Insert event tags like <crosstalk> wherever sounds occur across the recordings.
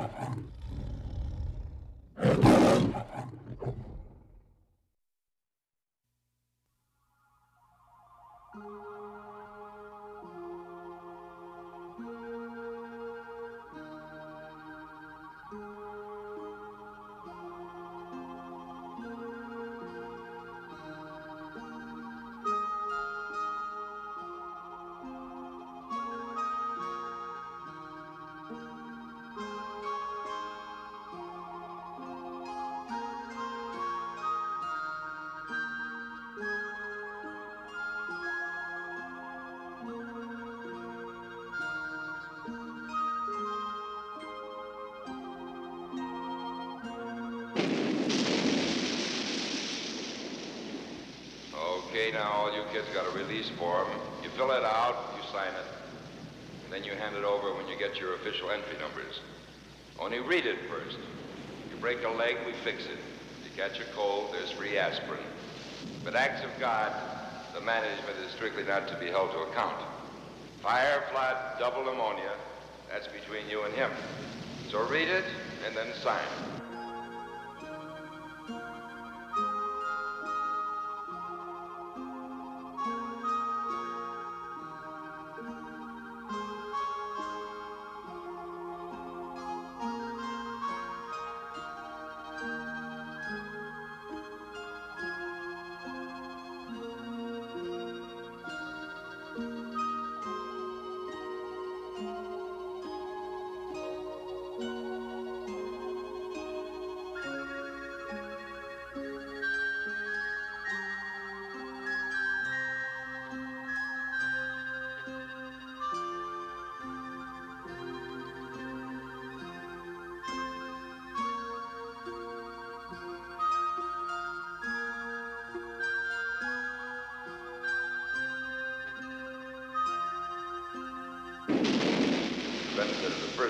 Okay, <laughs> now all you kids got a release form. You fill it out, you sign it, and then you hand it over when you get your official entry numbers. Only read it first. You break a leg, we fix it. You catch a cold, there's free aspirin. But acts of God, the management is strictly not to be held to account. Fire, flood, double pneumonia, that's between you and him. So read it and then sign.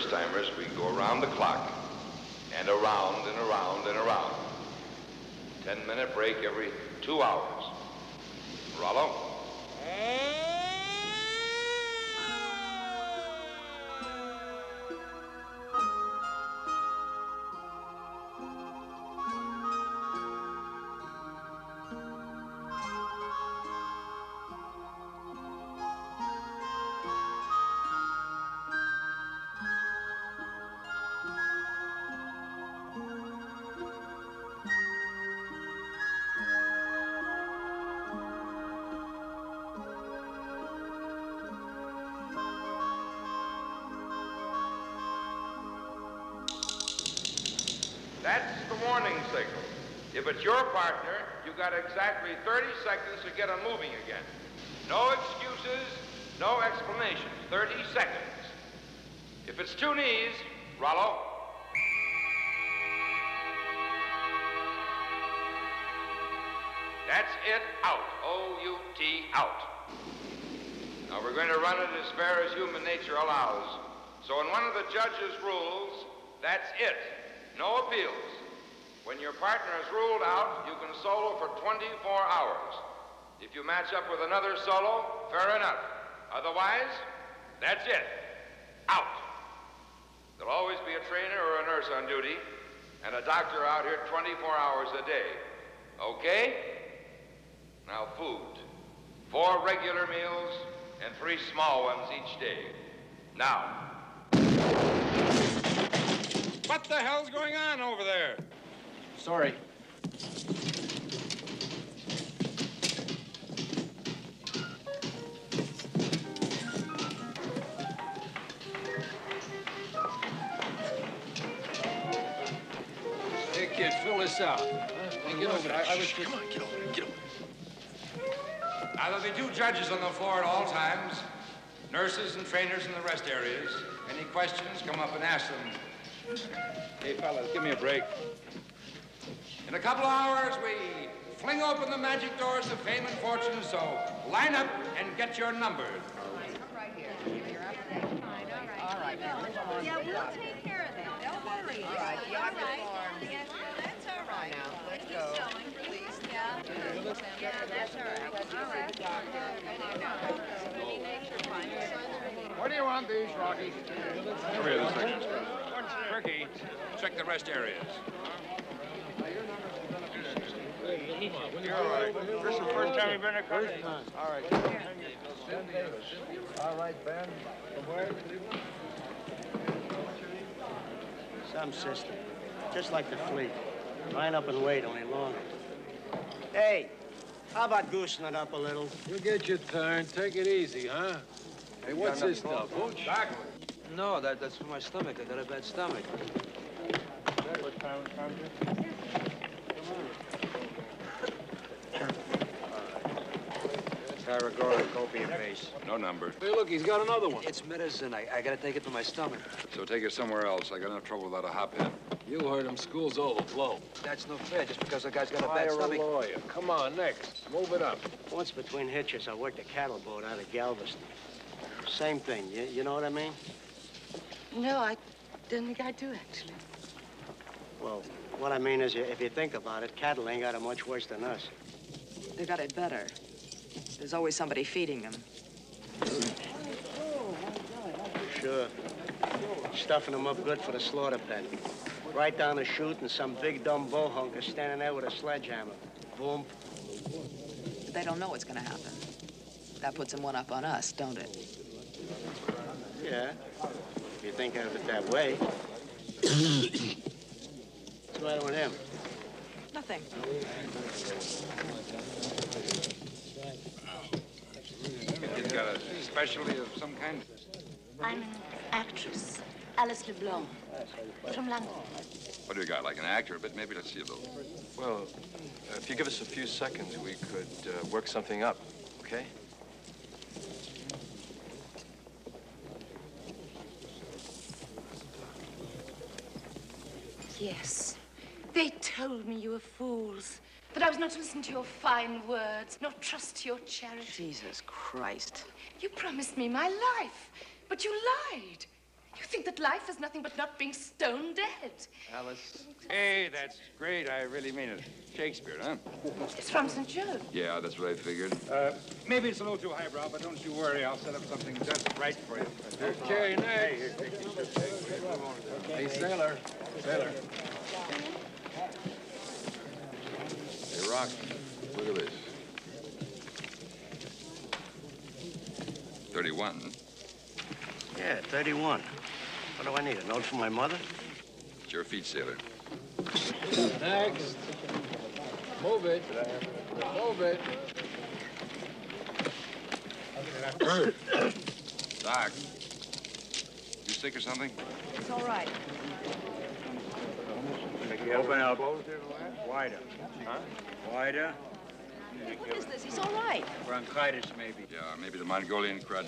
First timers, we go around the clock it's your partner, you got exactly 30 seconds to get them moving again. No excuses, no explanations. 30 seconds. If it's two knees, Rollo. That's it, out. O-U-T, out. Now, we're going to run it as fair as human nature allows. So in one of the judge's rules, that's it. No appeals. Partner is ruled out, you can solo for 24 hours. If you match up with another solo, fair enough. Otherwise, that's it. Out. There'll always be a trainer or a nurse on duty, and a doctor out here 24 hours a day. Okay? Now, food. Four regular meals and three small ones each day. Now, What the hell's going on over there? Sorry. Hey, kid, fill this out. Hey, get over there. I, I was Come on, get over there. Get over Now, there'll be two judges on the floor at all times, nurses and trainers in the rest areas. Any questions, come up and ask them. Hey, fellas, give me a break. In a couple of hours, we fling open the magic doors of fame and fortune, so line up and get your number. Right here. You're up there. All right, now move on. Yeah, we'll take care of that. Don't worry. All right, you have your form. Yes, that's all Come on right. now, let's Keep go. going, please. Yeah. Yeah, that's all right. All right. Doctor, come on now. What What do you want these, Rocky? Come here this second. Turkey, check the rest areas. You're all right. This is the first time you've been in country? All right. All right, Ben. From where? Some system. Just like the fleet. Line up and wait, only longer. Hey, how about goosing it up a little? You get your turn. Take it easy, huh? Hey, what's this stuff, Hooch? No, that, that's for my stomach. I got a bad stomach. Paregoric opium base. No number. Hey, look, he's got another one. It's medicine. I, I gotta take it for my stomach. So take it somewhere else. I got enough trouble without a hop in. You heard him. School's over. Blow. That's no fair, just because the guy's got a bad Hire a lawyer. Come on, next. Move it up. Once between hitches, I worked a cattle boat out of Galveston. Same thing, you, you know what I mean? No, I didn't think I do, actually. Well, what I mean is, if you think about it, cattle ain't got it much worse than us. They got it better. There's always somebody feeding them. Sure. Stuffing them up good for the slaughter pen. Right down the chute, and some big dumb bull is standing there with a sledgehammer. Boom. But they don't know what's gonna happen. That puts them one up on us, don't it? Yeah. If you think of it that way. <coughs> What's the matter with him? Nothing. He's got a specialty of some kind. I'm an actress, Alice LeBlanc, from London. What do you got, like an actor? But maybe let's see a little. Well, uh, if you give us a few seconds, we could uh, work something up, okay? Yes. They told me you were fools, that I was not to listen to your fine words, nor trust to your charity. Jesus Christ. You promised me my life, but you lied. You think that life is nothing but not being stone dead. Alice. Hey, that's great. I really mean it. Shakespeare, huh? It's from St. Joan. Yeah, that's what I figured. Uh, maybe it's a little too highbrow, but don't you worry. I'll set up something just right for you. Okay, next. Hey, sailor. Sailor. Hey, Rock, look at this. 31. Yeah, 31. What do I need, a note from my mother? It's your feet, sailor. Next. Move it. Move it. Doc, you sick or something? It's all right. Open up. Wider. Huh? Wider. What is this? He's all right. Bronchitis, maybe. Yeah, maybe the Mongolian crud.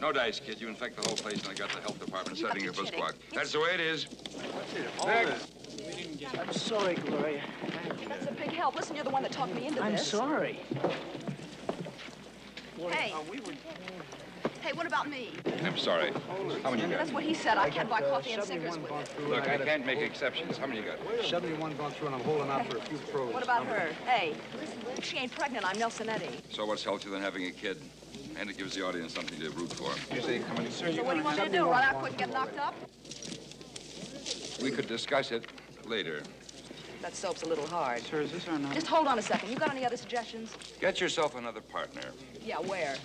No dice, kid. You infect the whole place, and I got the health department You got setting the up a kidding. squawk. That's the way it is. Next. I'm sorry, Gloria. That's a big help. Listen, you're the one that talked me into this. I'm sorry. Hey. Hey, what about me? I'm sorry. How many you got? That's what he said. I can't buy coffee and Snickers with it. Look, I can't make exceptions. How many you got? 71 gone through, and I'm holding out for a few pros. What about her? Hey, listen, she ain't pregnant. I'm Nelsonetti. So what's healthier than having a kid? And it gives the audience something to root for. You say coming So what do you want me to do? Run out quick and get knocked up? We could discuss it later. That soap's a little hard. Sir, is this or not? Just hold on a second. You got any other suggestions? Get yourself another partner. Yeah, where?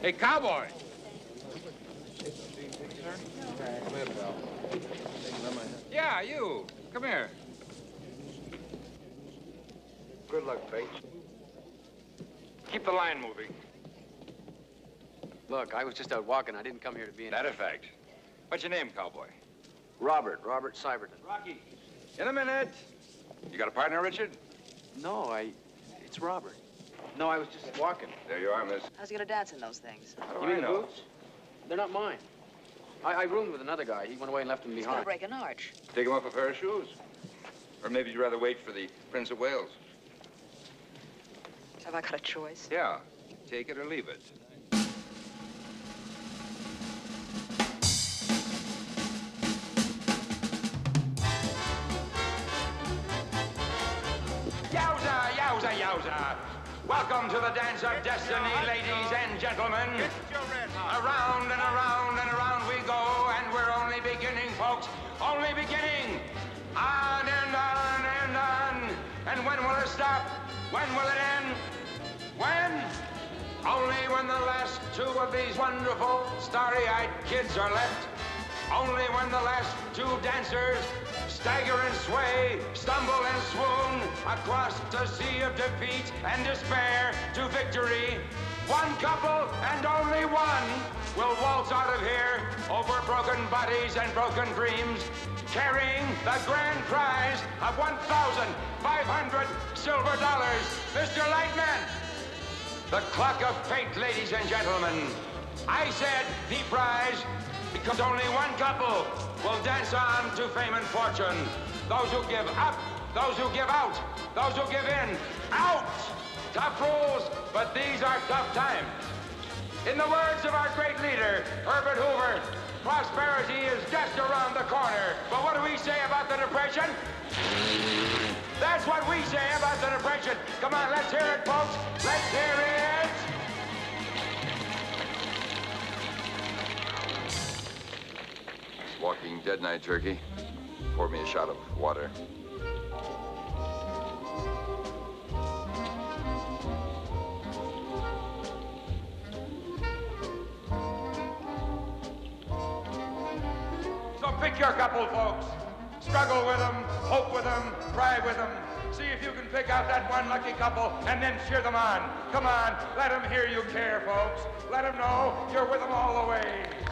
Hey, cowboy! Yeah, you. Come here. Good luck, Bates. Keep the line moving. Look, I was just out walking. I didn't come here to be in... That a fact. What's your name, cowboy? Robert, Robert Syverten. Rocky. In a minute. You got a partner, Richard? No, I... It's Robert. No, I was just walking. There you are, miss. How's he gonna dance in those things? How do You I mean the know? boots? They're not mine. I, I roomed with another guy. He went away and left them He's gonna break an arch. Take him off a pair of shoes. Or maybe you'd rather wait for the Prince of Wales. Have I got a choice? Yeah. Take it or leave it. Yowza! Yowza, yowza. Welcome to the dance of destiny, ladies and gentlemen. Around and around and around we go, and we're only beginning, folks. Only beginning. On and on and on. And when will it stop? When will it end? When? Only when the last two of these wonderful, starry-eyed kids are left. Only when the last two dancers stagger and sway, stumble and swoon across the sea of defeat and despair to victory. One couple and only one will waltz out of here over broken bodies and broken dreams, carrying the grand prize of 1,500 silver dollars. Mr. Lightman, the clock of fate, ladies and gentlemen. I said the prize because only one couple will dance on to fame and fortune. Those who give up, those who give out, those who give in. Out! Tough rules, but these are tough times. In the words of our great leader, Herbert Hoover, prosperity is just around the corner. But what do we say about the Depression? That's what we say about the Depression. Come on, let's hear it, folks. Let's hear it. Walking Dead night jerky. Pour me a shot of water. So pick your couple, folks. Struggle with them, hope with them, cry with them. See if you can pick out that one lucky couple and then cheer them on. Come on, let them hear you care, folks. Let them know you're with them all the way.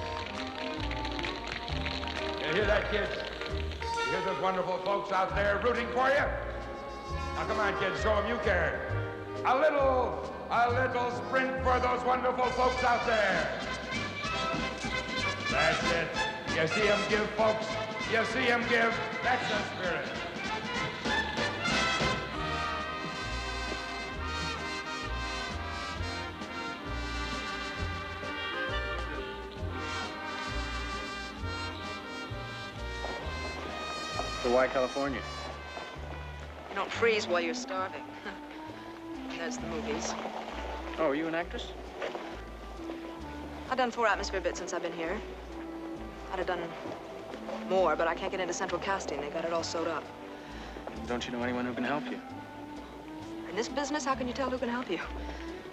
You hear that, kids? You hear those wonderful folks out there rooting for you? Now come on, kids, show them you care. A little, a little sprint for those wonderful folks out there. That's it. You see him give, folks. You see him give. That's the spirit. Why California? You don't freeze while you're starving. <laughs> and there's the movies. Oh, are you an actress? I've done four atmosphere bits since I've been here. I'd have done more, but I can't get into central casting. They got it all sewed up. Don't you know anyone who can help you? In this business, how can you tell who can help you?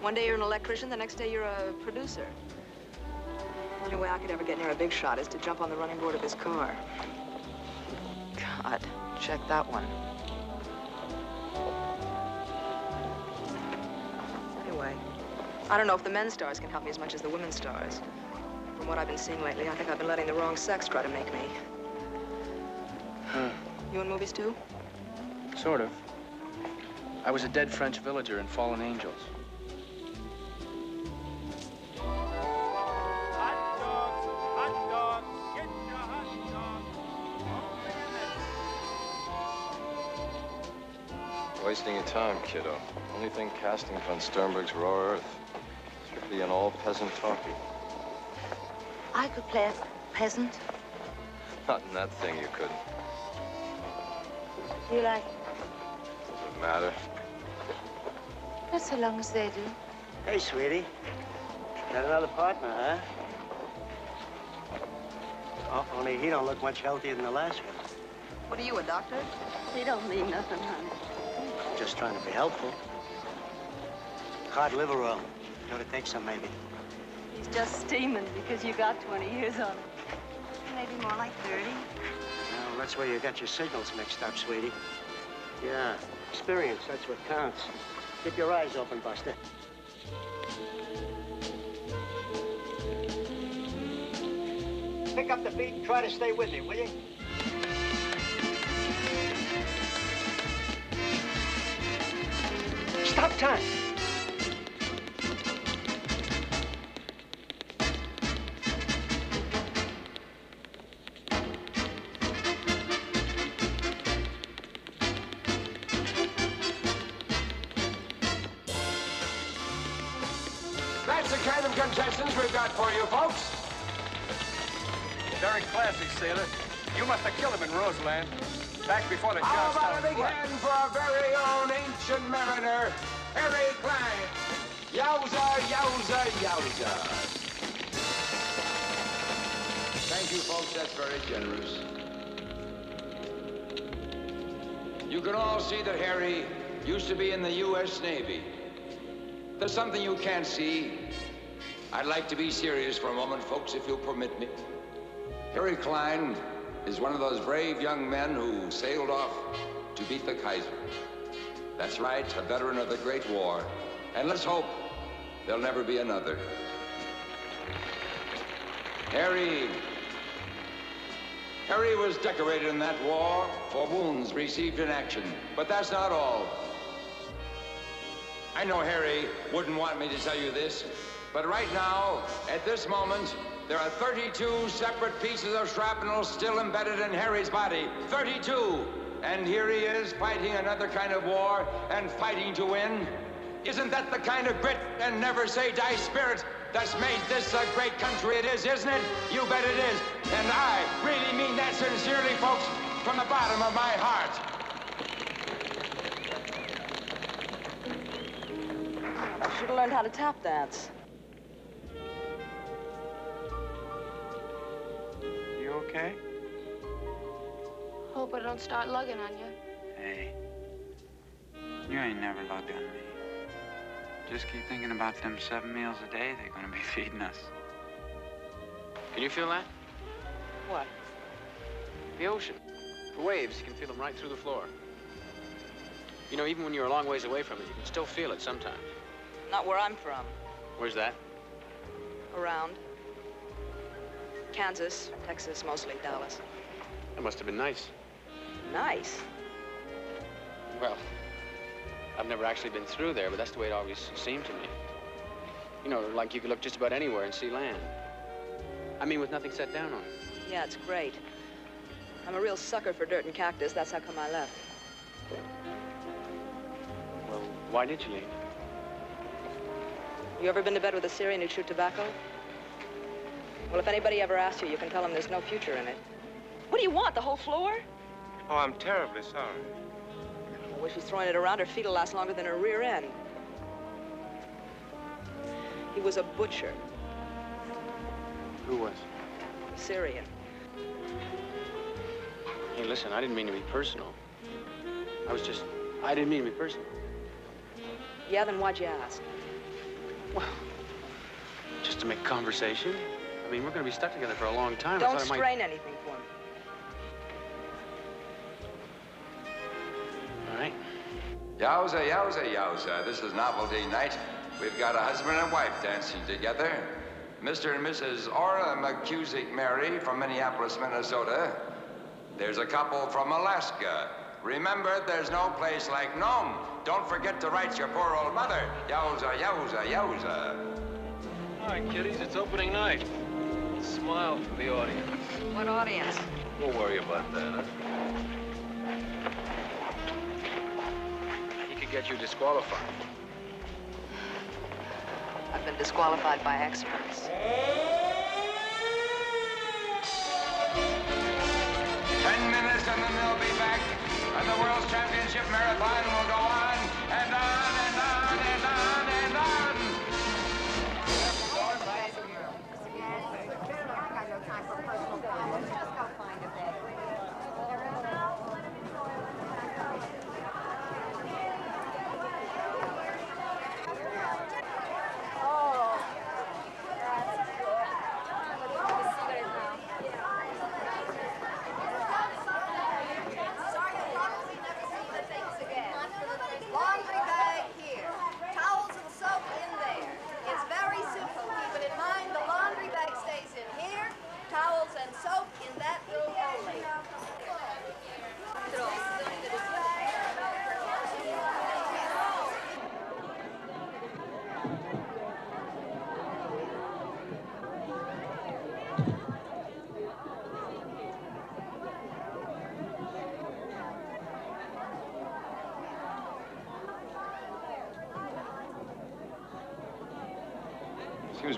One day you're an electrician, the next day you're a producer. The only way I could ever get near a big shot is to jump on the running board of his car. God, check that one. Anyway, I don't know if the men's stars can help me as much as the women's stars. From what I've been seeing lately, I think I've been letting the wrong sex try to make me. Huh. You in movies too? Sort of. I was a dead French villager in Fallen Angels. Wasting your time, kiddo. Only thing casting von Sternberg's Raw Earth. Strictly an all peasant talkie. I could play a peasant. Not in that thing you couldn't. You like Does it matter? not so long as they do. Hey, sweetie. Got another partner, huh? Oh, only he don't look much healthier than the last one. What are you, a doctor? They don't mean nothing, honey. Just trying to be helpful. Cod liver oil. You ought to take some, maybe. He's just steaming because you got 20 years on him. Maybe more like 30. Well, that's where you got your signals mixed up, sweetie. Yeah, experience, that's what counts. Keep your eyes open, Buster. Pick up the beat and try to stay with me, will you? Stop time. That's the kind of contestants we've got for you, folks. Very classy, sailor. You must have killed him in Roseland. Back before the How job about a started big hand for our very own Ain't mariner, Harry Klein. Yowza, yowza, yowza. Thank you, folks. That's very generous. You can all see that Harry used to be in the U.S. Navy. There's something you can't see. I'd like to be serious for a moment, folks, if you'll permit me. Harry Klein is one of those brave young men who sailed off to beat the Kaiser. That's right, a veteran of the Great War. And let's hope there'll never be another. Harry. Harry was decorated in that war for wounds received in action. But that's not all. I know Harry wouldn't want me to tell you this, but right now, at this moment, there are 32 separate pieces of shrapnel still embedded in Harry's body. 32! And here he is fighting another kind of war and fighting to win. Isn't that the kind of grit and never say die spirit that's made this a great country it is, isn't it? You bet it is. And I really mean that sincerely, folks, from the bottom of my heart. You should have learned how to tap dance. You okay? Hope I don't start lugging on you. Hey, you ain't never lugged on me. Just keep thinking about them seven meals a day they're gonna be <laughs> feeding us. Can you feel that? What? The ocean. The waves, you can feel them right through the floor. You know, even when you're a long ways away from it, you can still feel it sometimes. Not where I'm from. Where's that? Around. Kansas, Texas, mostly Dallas. That must have been nice. Nice. Well, I've never actually been through there, but that's the way it always seemed to me. You know, like you could look just about anywhere and see land. I mean, with nothing set down on it. Yeah, it's great. I'm a real sucker for dirt and cactus. That's how come I left. Well, why did you leave? You ever been to bed with a Syrian who chewed tobacco? Well, if anybody ever asks you, you can tell them there's no future in it. What do you want, the whole floor? Oh, I'm terribly sorry. Well, she's throwing it around. Her feet will last longer than her rear end. He was a butcher, Who was? Syrian. Hey, listen, I didn't mean to be personal. I was just, I didn't mean to be personal. Yeah, then why'd you ask? Well, just to make conversation. I mean, we're going to be stuck together for a long time. Don't thought I might- strain anything All right. Yowza, yowza, yowza. This is novelty night. We've got a husband and wife dancing together. Mr. and Mrs. Ora McCusick Mary from Minneapolis, Minnesota. There's a couple from Alaska. Remember, there's no place like Nome. Don't forget to write your poor old mother. Yowza, yowza, yowza. All right, kiddies, it's opening night. Smile for the audience. What audience? Don't worry about that. Huh? Get you disqualified. I've been disqualified by experts. Ten minutes and then they'll be back.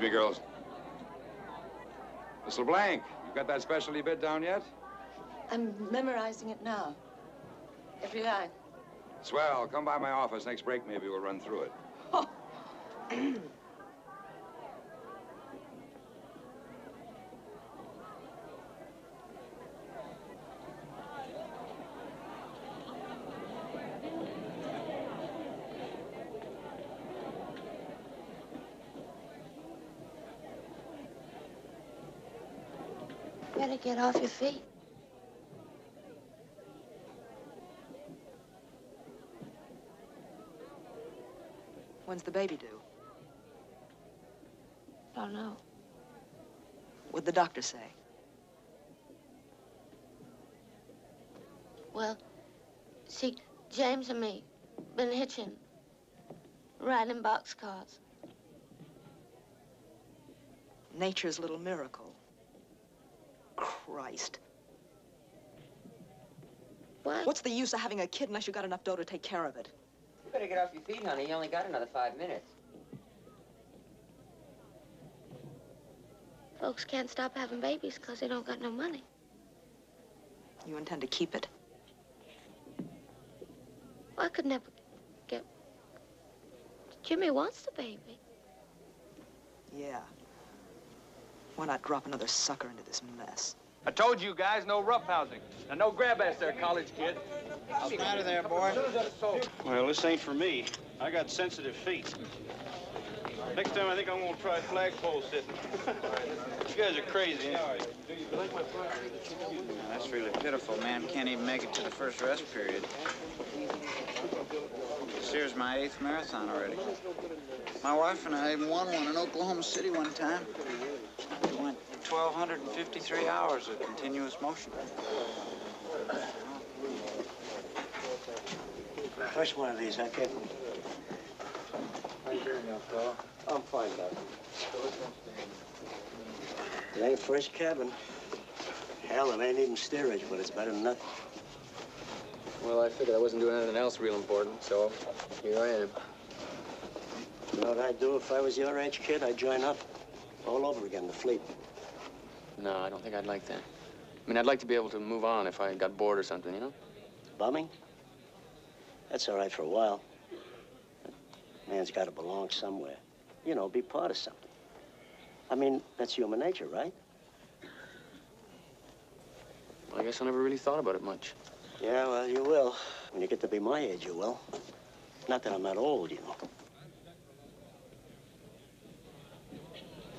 Girls. Miss LeBlanc, you got that specialty bit down yet? I'm memorizing it now. Every line. Swell. Come by my office next break. Maybe we'll run through it. Better <laughs> get off your feet. When's the baby due? Don't know. What'd the doctor say? Well, see, James and me been hitching, riding boxcars. Nature's little miracle. Christ. What? What's the use of having a kid unless you got enough dough to take care of it? You better get off your feet, honey. You only got another five minutes. Folks can't stop having babies because they don't got no money. You intend to keep it? Well, I could never get... Jimmy wants the baby. Yeah. Why not drop another sucker into this mess? I told you guys, no roughhousing. Now, no grab ass there, college kid. What's the matter there, boy? Well, this ain't for me. I got sensitive feet. Next time, I think I'm gonna try flagpole sitting. <laughs> you guys are crazy. Anyway. That's really pitiful. Man can't even make it to the first rest period. This here's my eighth marathon already. My wife and I even won one in Oklahoma City one time. We went 1,253 hours of continuous motion. First one of these, huh, kid? I'm fine, Doc. It ain't first cabin. Hell, it ain't even steerage, but it's better than nothing. Well, I figured I wasn't doing anything else real important, so here I am. You know what I'd do if I was your age, kid? I'd join up all over again, the fleet. No, I don't think I'd like that. I mean, I'd like to be able to move on if I got bored or something, you know? Bumming? That's all right for a while. Man's got to belong somewhere. You know, be part of something. I mean, that's human nature, right? Well, I guess I never really thought about it much. Yeah, well, you will. When you get to be my age, you will. Not that I'm that old, you know.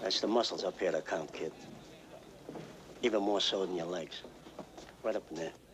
That's the muscles up here that count, kid. Even more so than your legs. Right up in there.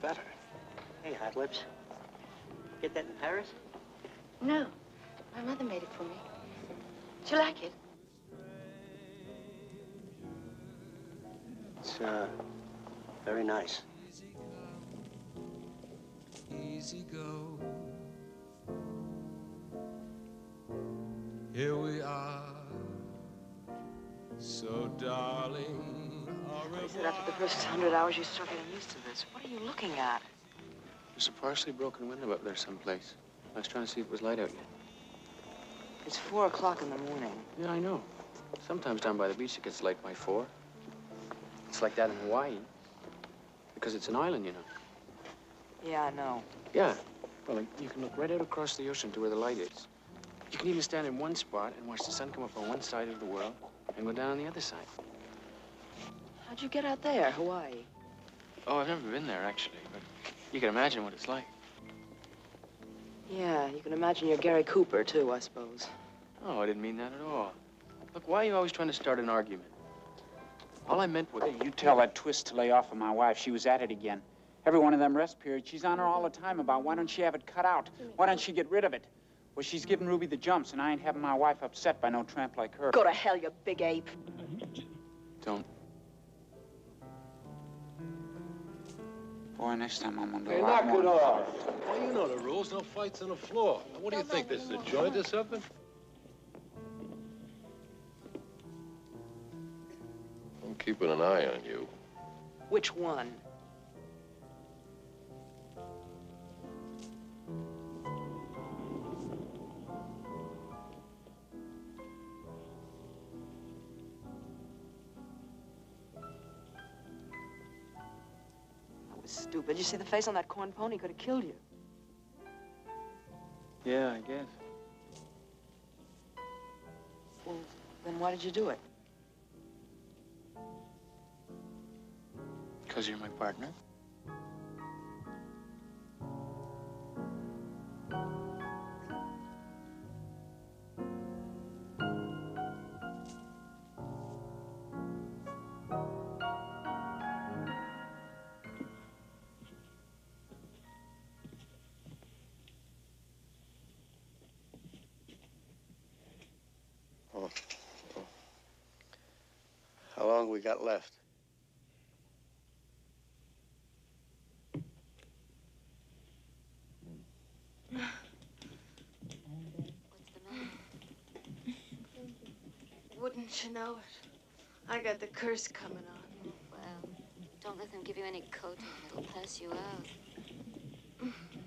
Better. Hey, Hot Lips. Get that in Paris? No, my mother made it for me. Do you like it? It's, uh, very nice. Easy go. Here we are. So, darling, au He said after the first hundred hours, you start getting used to this. What are you looking at? There's a partially broken window up there someplace. I was trying to see if it was light out yet. It's four o'clock in the morning. Yeah, I know. Sometimes down by the beach it gets light by four. It's like that in Hawaii. Because it's an island, you know. Yeah, I know. Yeah. Well, like, you can look right out across the ocean to where the light is. You can even stand in one spot and watch the sun come up on one side of the world and go down on the other side. How'd you get out there, Hawaii? Oh, I've never been there, actually, but you can imagine what it's like. Yeah, you can imagine you're Gary Cooper, too, I suppose. Oh, I didn't mean that at all. Look, why are you always trying to start an argument? All I meant was... Hey, you tell that twist to lay off of my wife. She was at it again. Every one of them rest periods, she's on her all the time about why don't she have it cut out? Why don't she get rid of it? Well, she's giving Ruby the jumps, and I ain't having my wife upset by no tramp like her. Go to hell, you big ape. Don't. Boy, next time I'm gonna do Hey, a lot knock more it off. Well, you know the rules. No fights on the floor. Now, what do you think? This is a joint or something? I'm keeping an eye on you. Which one? Stupid. You see the face on that corn pony could have killed you. Yeah, I guess. Well, then why did you do it? Because you're my partner. We got left? Wouldn't you know it? I got the curse coming on. Well, don't let them give you any coating. It'll pass you out. <laughs>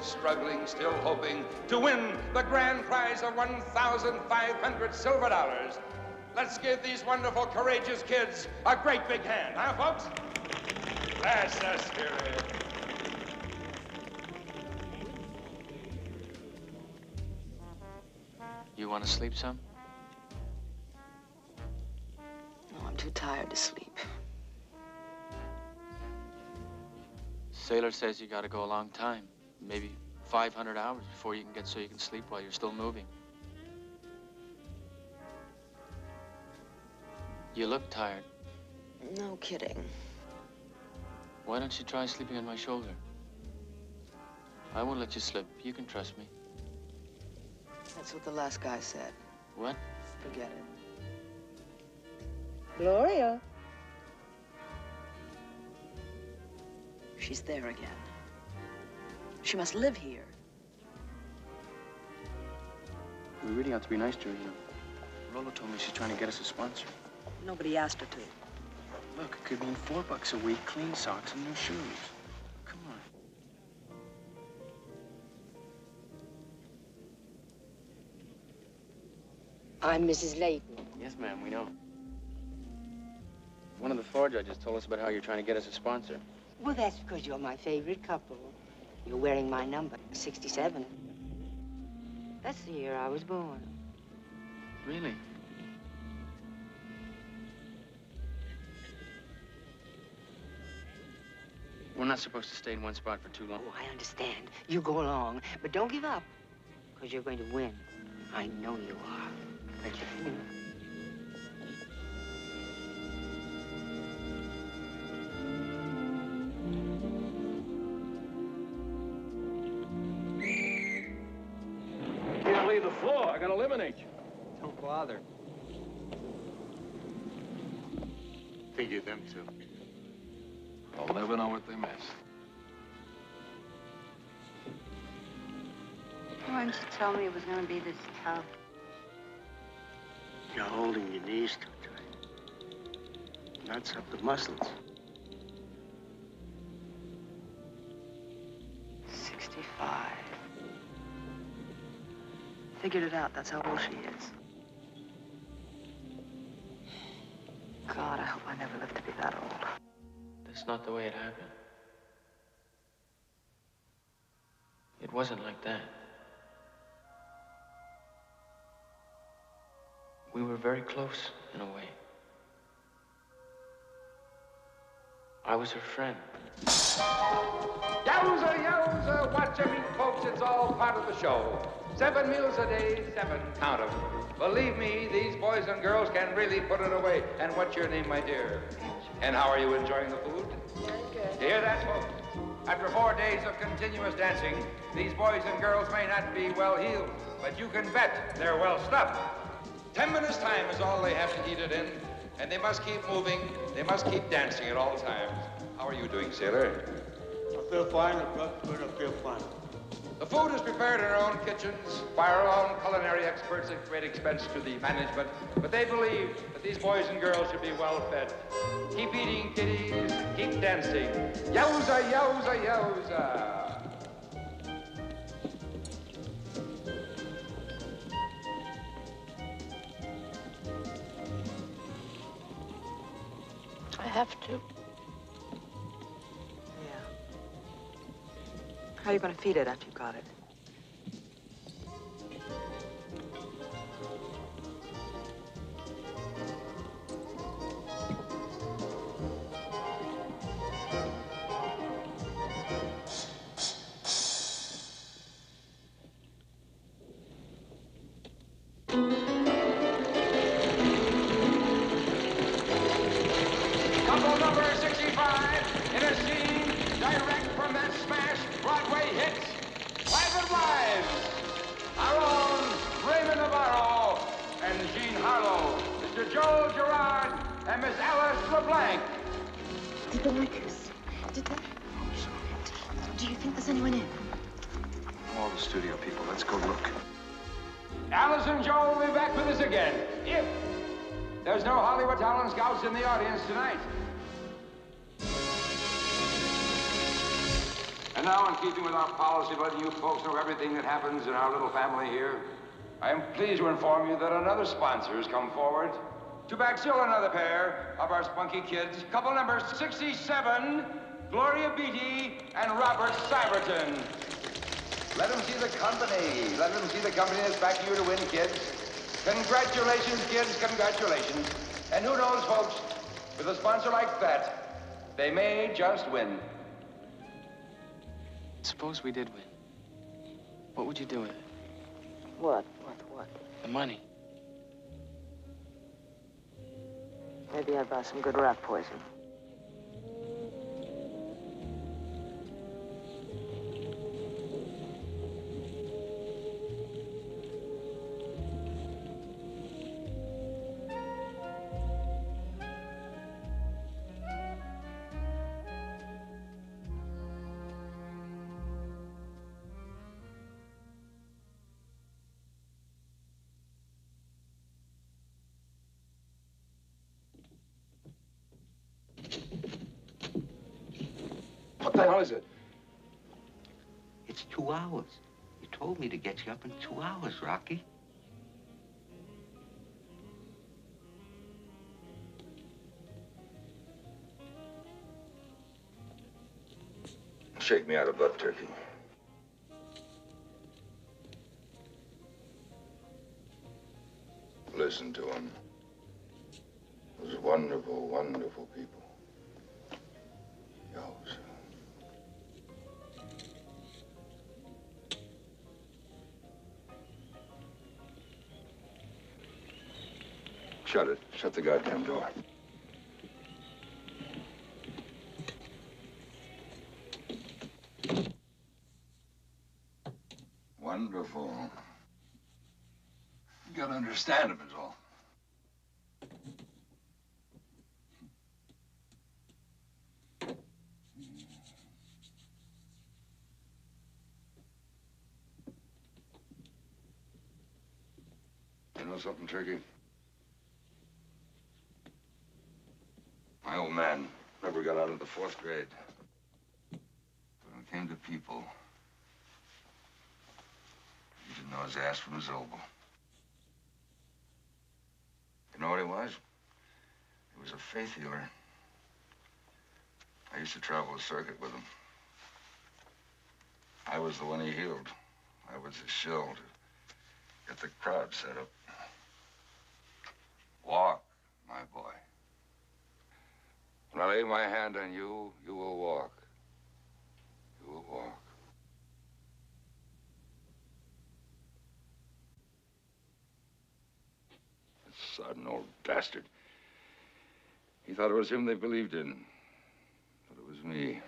still struggling, still hoping to win the grand prize of 1,500 silver dollars. Let's give these wonderful, courageous kids a great big hand, huh, folks? That's the spirit. You want to sleep some? No, I'm too tired to sleep. Sailor says you got to go a long time. Maybe 500 hours before you can get so you can sleep while you're still moving. You look tired. No kidding. Why don't you try sleeping on my shoulder? I won't let you slip. You can trust me. That's what the last guy said. What? Forget it. Gloria. She's there again. She must live here. We really ought to be nice to her, you know. Rollo told me she's trying to get us a sponsor. Nobody asked her to. Look, it could mean four bucks a week, clean socks, and new shoes. Come on. I'm Mrs. Laydon. Yes, ma'am, we know. One of the floor judges told us about how you're trying to get us a sponsor. Well, that's because you're my favorite couple. You're wearing my number, 67. That's the year I was born. Really? We're not supposed to stay in one spot for too long. Oh, I understand. You go along, but don't give up. Because you're going to win. I know you are. Don't you leave the floor. I gotta eliminate you. Don't bother. Figure them two. I'll never know what they missed. Why didn't you tell me it was going to be this tough? You're holding your knees too tight. Nuts up the muscles. Figured it out. That's how old she is. God, I hope I never live to be that old. That's not the way it happened. It wasn't like that. We were very close, in a way. I was her friend. Yowza, yowza, watch them eat, folks. It's all part of the show. Seven meals a day, seven, count 'em. Believe me, these boys and girls can really put it away. And what's your name, my dear? And how are you enjoying the food? You hear that, folks? After four days of continuous dancing, these boys and girls may not be well healed, but you can bet they're well stuffed. Ten minutes time is all they have to eat it in, and they must keep moving. They must keep dancing at all times. How are you doing, sailor? I feel fine. I feel good. I feel fine. The food is prepared in our own kitchens by our own culinary experts at great expense to the management, but they believe that these boys and girls should be well fed. Keep eating, kiddies. Keep dancing. Yowza, yowza, yowza. I have to. How are you going to feed it after you got it? Policy you folks know everything that happens in our little family here, I am pleased to inform you that another sponsor has come forward to back still another pair of our spunky kids, couple number 67, Gloria Beatty and Robert Syverten. Let them see the company. Let them see the company that's backing you to win, kids. Congratulations, kids, congratulations. And who knows, folks, with a sponsor like that, they may just win. Suppose we did win. What would you do with it? What? What? What? The money. Maybe I'd buy some good rat poison. What the hell is it? It's two hours. You told me to get you up in two hours, Rocky. Shake me out of blood, turkey. Shut it. Shut the goddamn door. Wonderful. You gotta understand him is all. You know something, Turkey? My old man never got out of the fourth grade. When it came to people, he didn't know his ass from his elbow. You know what he was? He was a faith healer. I used to travel the circuit with him. I was the one he healed. I was his to get the crowd set up. Walk, my boy. When I lay my hand on you, you will walk. You will walk. That sodden old bastard. He thought it was him they believed in. But it was me.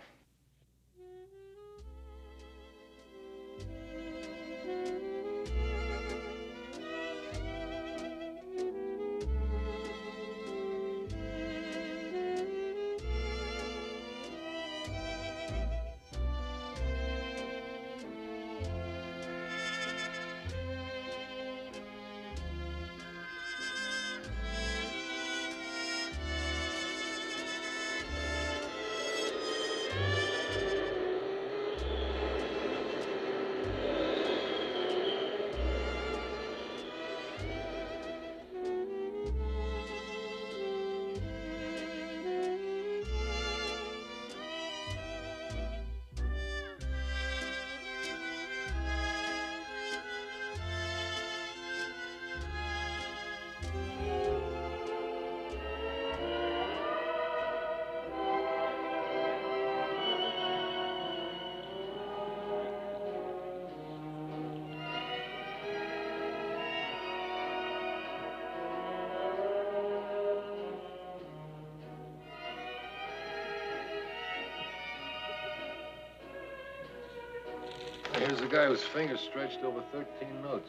Guy whose fingers stretched over 13 notes.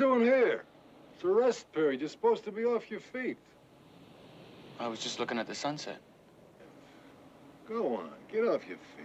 Doing here? It's a rest period. You're supposed to be off your feet. I was just looking at the sunset. Go on, get off your feet.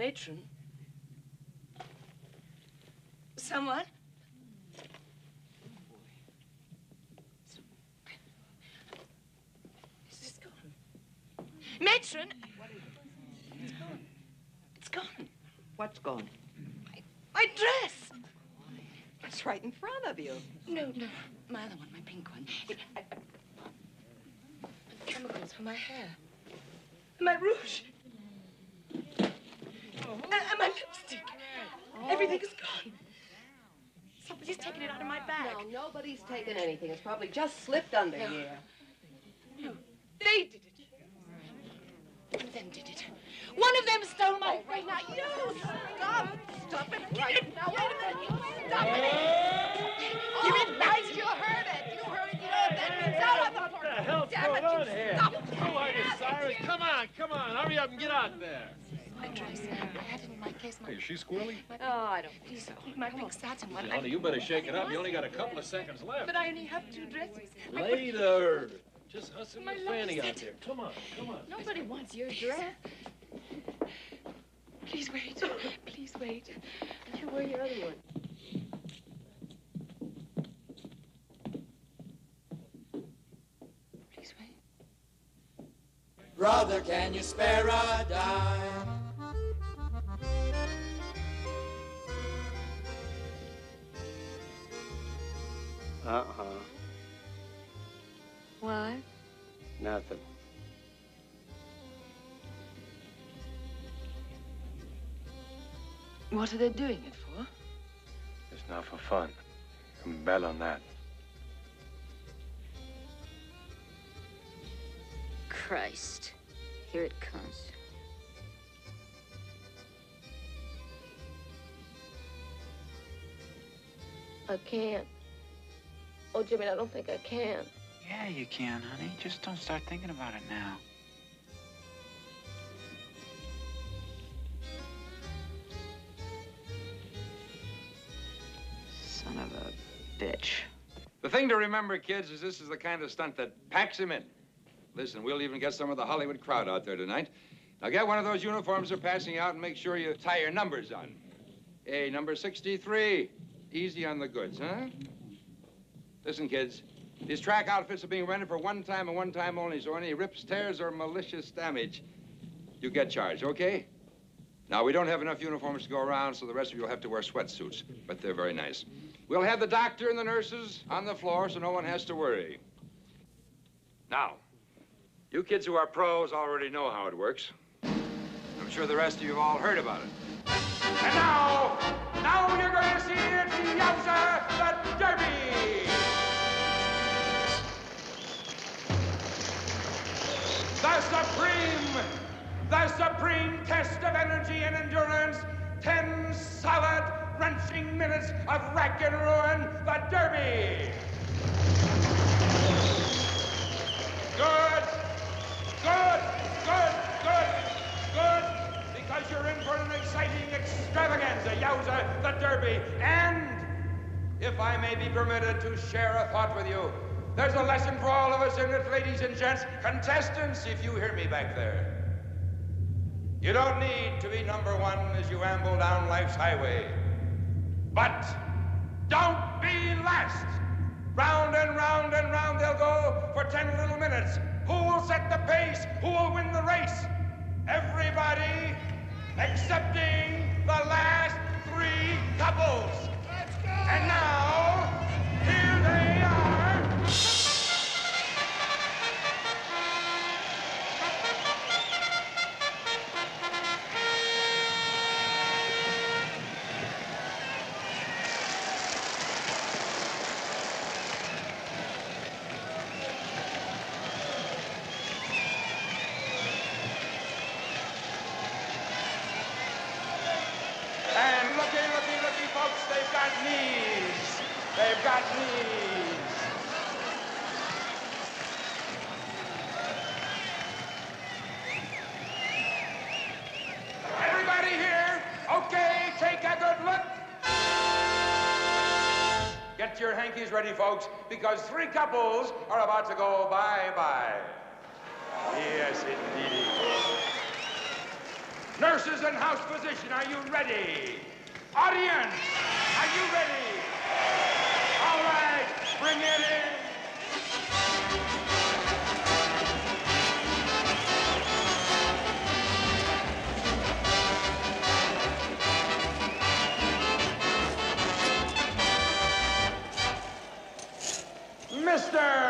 Matron. Someone? Is this gone. Matron! It's gone. It's gone. What's gone? My dress! It's right in front of you. No, no. My other one, my pink one. It, I, I, chemicals for my hair. And my rouge. And, and my lipstick. Everything is gone. Somebody's taken it out of my bag. No, nobody's taken anything. It's probably just slipped under here. No, they did it. One of them did it. One of them stole my Oh, right now, you stop. Stop it Give right it- now. Wait a minute. Stop it. Give Oh, it back. right, you heard it. You heard it. You know what that means. Out of the What the hell's Damn going it, on you here? stop. Who are you, Cyrus? Come on, come on. Hurry up and get out there. My dress. I had it in my case. My, Hey, is she squirrely? my, Oh, I don't please, my pink satin one. Hey, honey, you better shake it up. You only got a couple of seconds left. But I only have two dresses. I Later. Just hustle My your fanny out there. Come on, come on. Nobody wants your dress. Please wait. Please wait. You wear your other one. Please wait. Brother, can you spare a dime? Uh-uh. Why? Nothing. What are they doing it for? It's not for fun. You can bet on that. Christ. Here it comes. I can't. Oh, Jimmy, I don't think I can. Yeah, you can, honey. Just don't start thinking about it now. Son of a bitch. The thing to remember, kids, is this is the kind of stunt that packs him in. Listen, we'll even get some of the Hollywood crowd out there tonight. Now get one of those uniforms they're passing out and make sure you tie your numbers on. Hey, number 63. Easy on the goods, huh? Listen, kids. These track outfits are being rented for one time and one time only, so any rips, tears, or malicious damage, you get charged, okay? Now, we don't have enough uniforms to go around, so the rest of you will have to wear sweatsuits, but they're very nice. We'll have the doctor and the nurses on the floor so no one has to worry. Now, you kids who are pros already know how it works. I'm sure the rest of you have all heard about it. And now, now you're going to see it, Yowza, the Derby! The supreme, the supreme test of energy and endurance. Ten solid, wrenching minutes of wreck and ruin. The Derby. Good, good, good, good, good. Because you're in for an exciting extravaganza, Yowza, the Derby. And, if I may be permitted to share a thought with you, there's a lesson for all of us in it, ladies and gents. Contestants, if you hear me back there. You don't need to be number one as you amble down life's highway. But don't be last. Round and round and round they'll go for 10 little minutes. Who will set the pace? Who will win the race? Everybody excepting the last three couples. And now, here they are. because three couples are about to go bye-bye. Yes, indeed. Nurses and house physician, are you ready? Audience, are you ready? All right, bring it in. Spencer.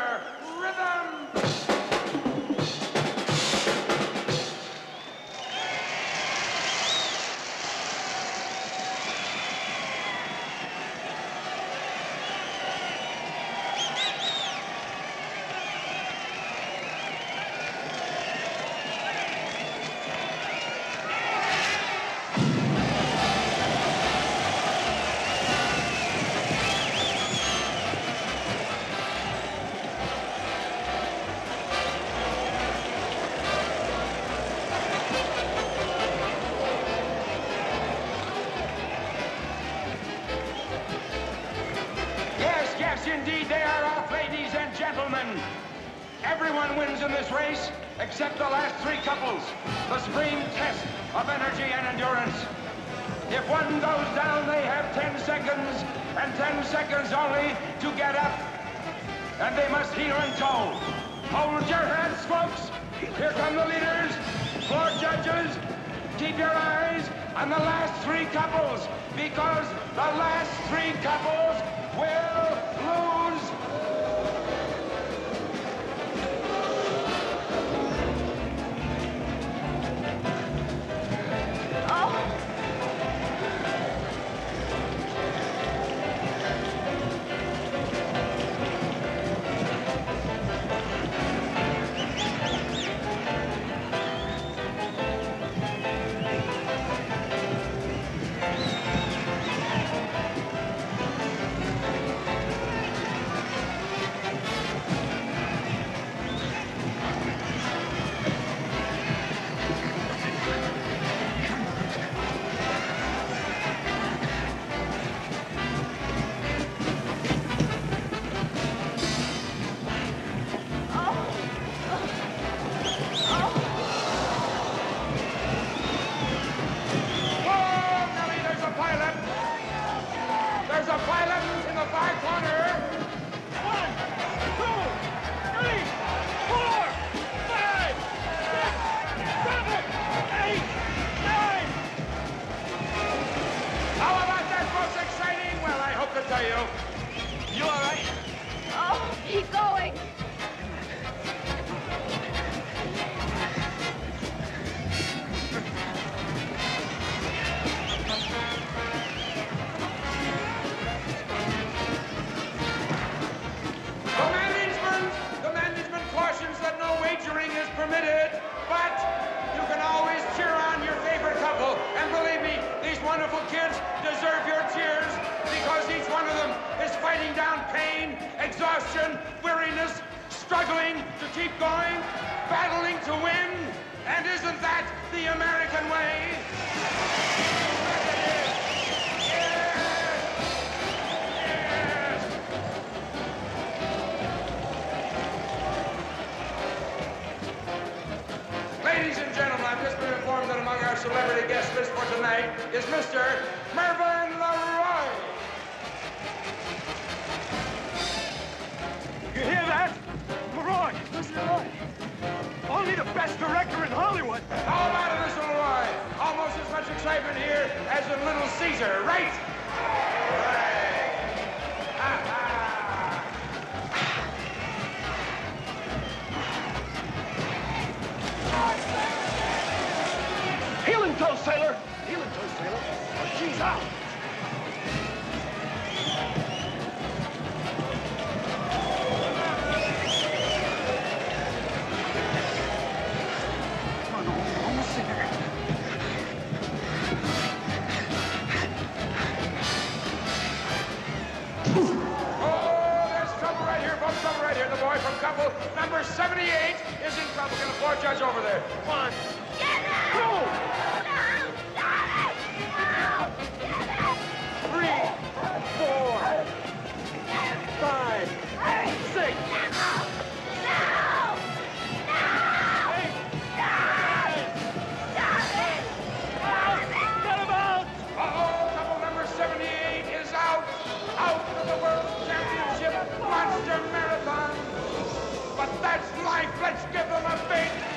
I've just been informed that among our celebrity guest list for tonight is Mr. Mervyn LeRoy. You hear that? LeRoy, Mr. LeRoy. Only the best director in Hollywood. How about it, Mr. LeRoy? Almost as much excitement here as in Little Caesar, right? away from Couple. Number 78 is in trouble. Get a four judge over there. One. Two. That's life. Let's give them a big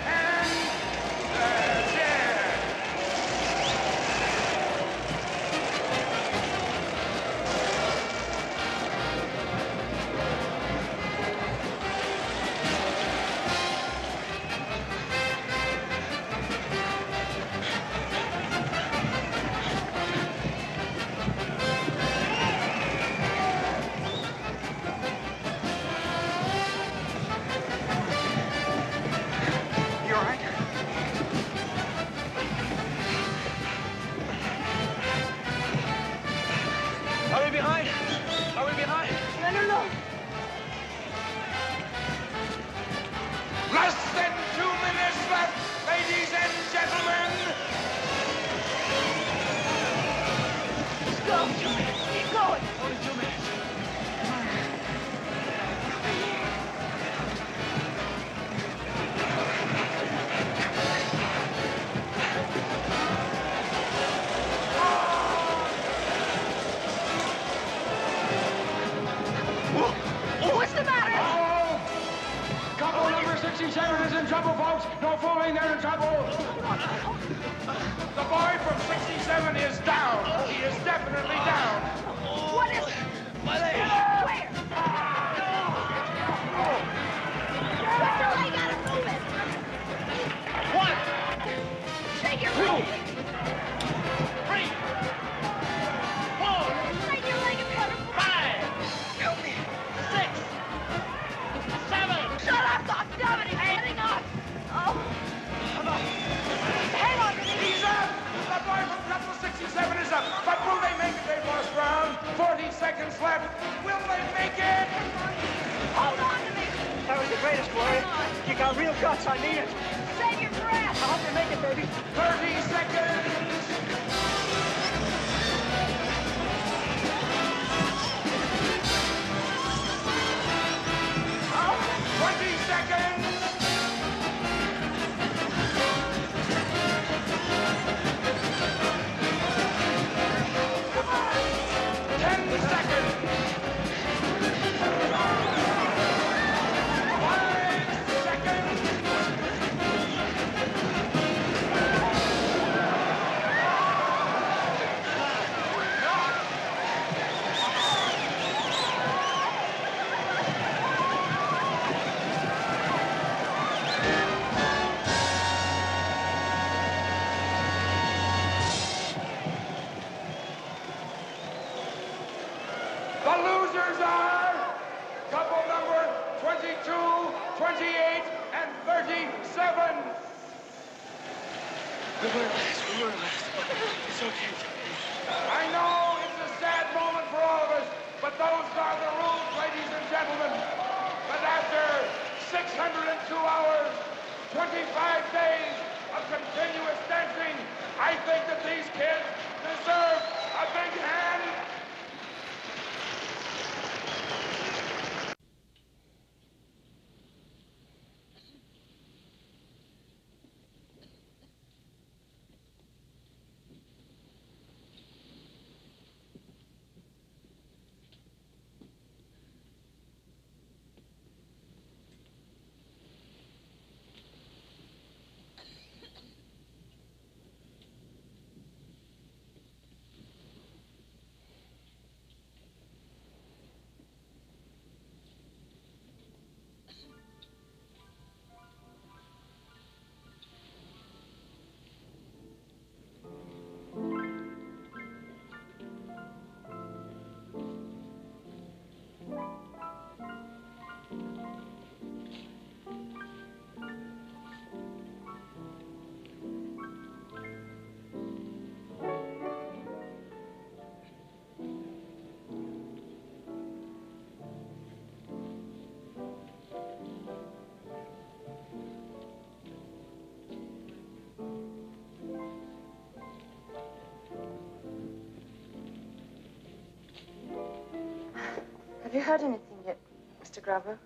Have you heard anything yet, Mr. Gravo?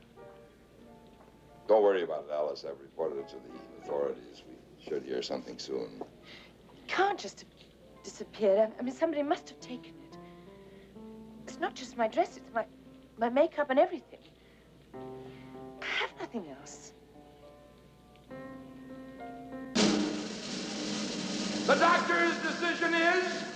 Don't worry about it, Alice. I've reported it to the authorities. We should hear something soon. It can't just have disappeared. I mean, somebody must have taken it. It's not just my dress, it's my, my makeup and everything. I have nothing else. The doctor's decision is...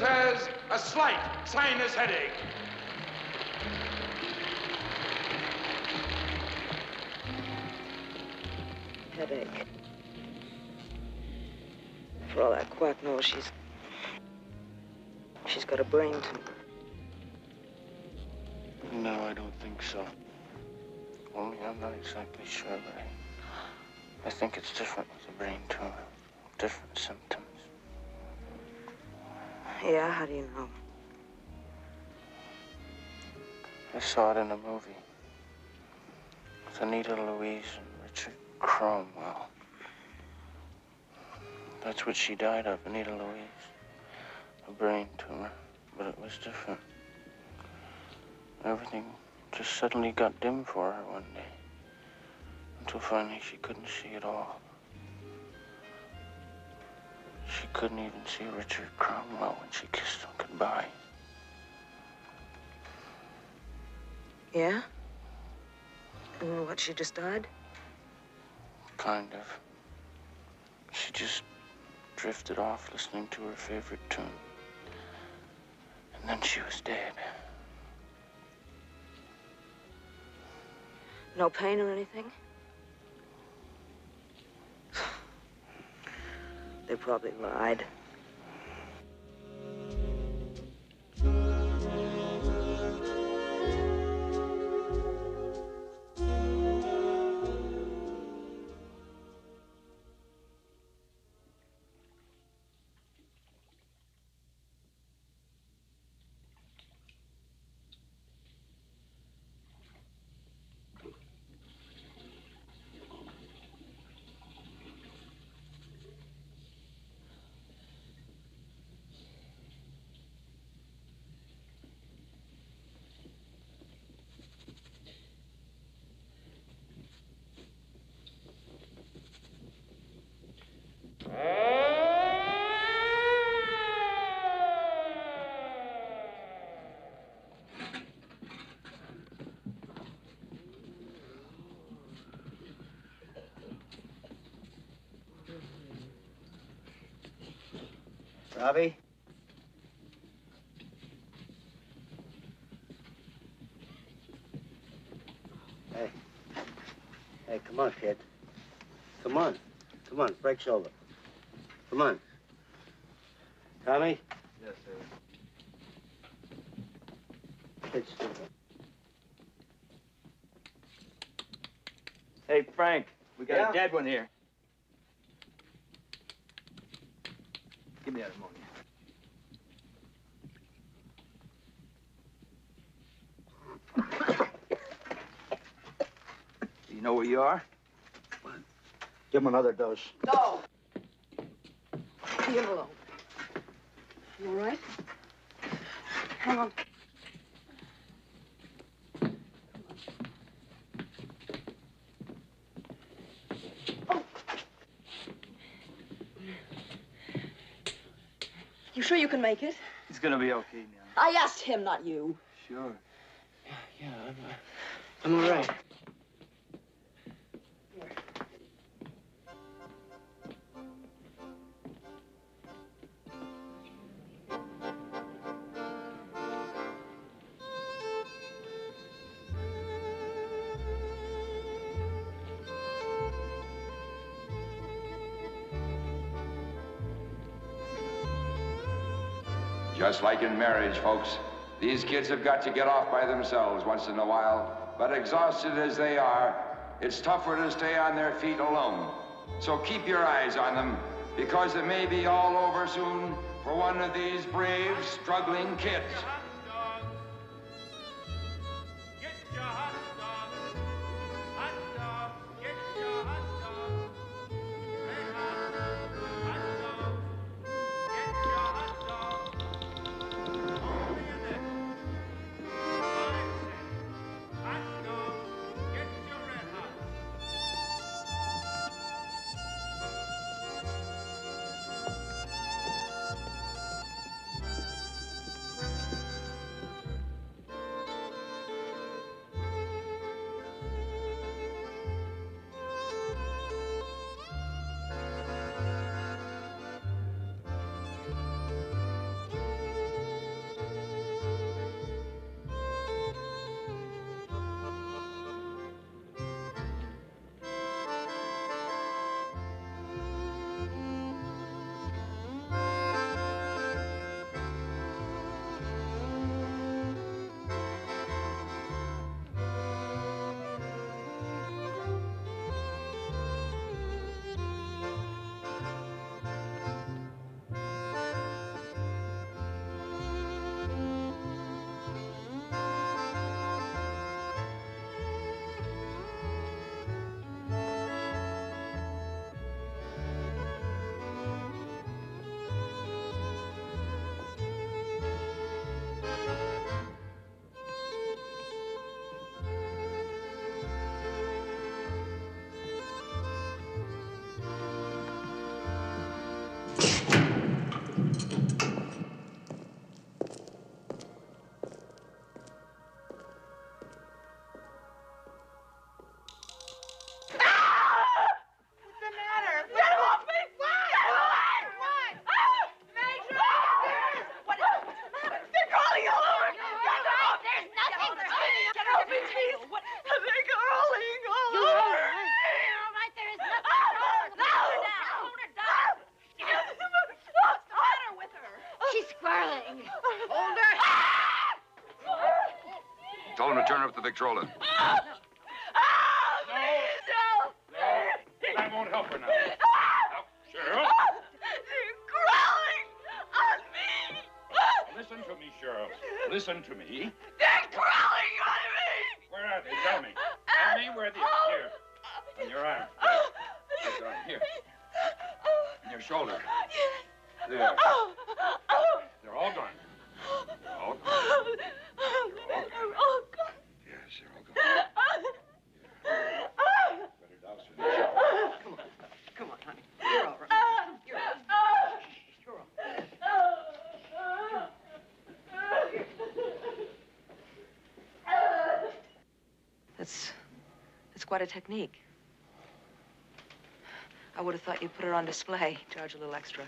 Has a slight sinus headache. Headache. For all that quack knows, she's. She's got a brain tumor. No, I don't think so. Only I'm not exactly sure, but I, I think it's different with a brain tumor. Different symptoms. Yeah, how do you know? I saw it in a movie. With Anita Louise and Richard Cromwell. That's what she died of, Anita Louise. A brain tumor. But it was different. Everything just suddenly got dim for her one day. Until finally she couldn't see at all. She couldn't even see Richard Cromwell when she kissed him goodbye. Yeah? And what, she just died? Kind of. She just drifted off listening to her favorite tune. And then she was dead. No pain or anything? They probably lied. Robbie? Hey. Hey, come on, kid. Come on. Come on, break's over. Come on. Tommy? Yes, sir. Kid's stupid. Hey, Frank, we got Yeah? a dead one here. Give me that ammonia. Do you know where you are? Give him another dose. No! Leave him alone. You all right? Hang on. You sure you can make it? He's gonna be okay now. I asked him, not you. Sure. Yeah, I'm, uh, I'm all right. Just like in marriage, folks, these kids have got to get off by themselves once in a while. But exhausted as they are, it's tougher to stay on their feet alone. So keep your eyes on them, because it may be all over soon for one of these brave, struggling kids. Tell him to turn up the Victrola. Ah, please help. That won't help her now. Cheryl, They're crawling on me. listen to me, Cheryl. Listen to me. Quite a technique. I would have thought you'd put her on display, charge a little extra.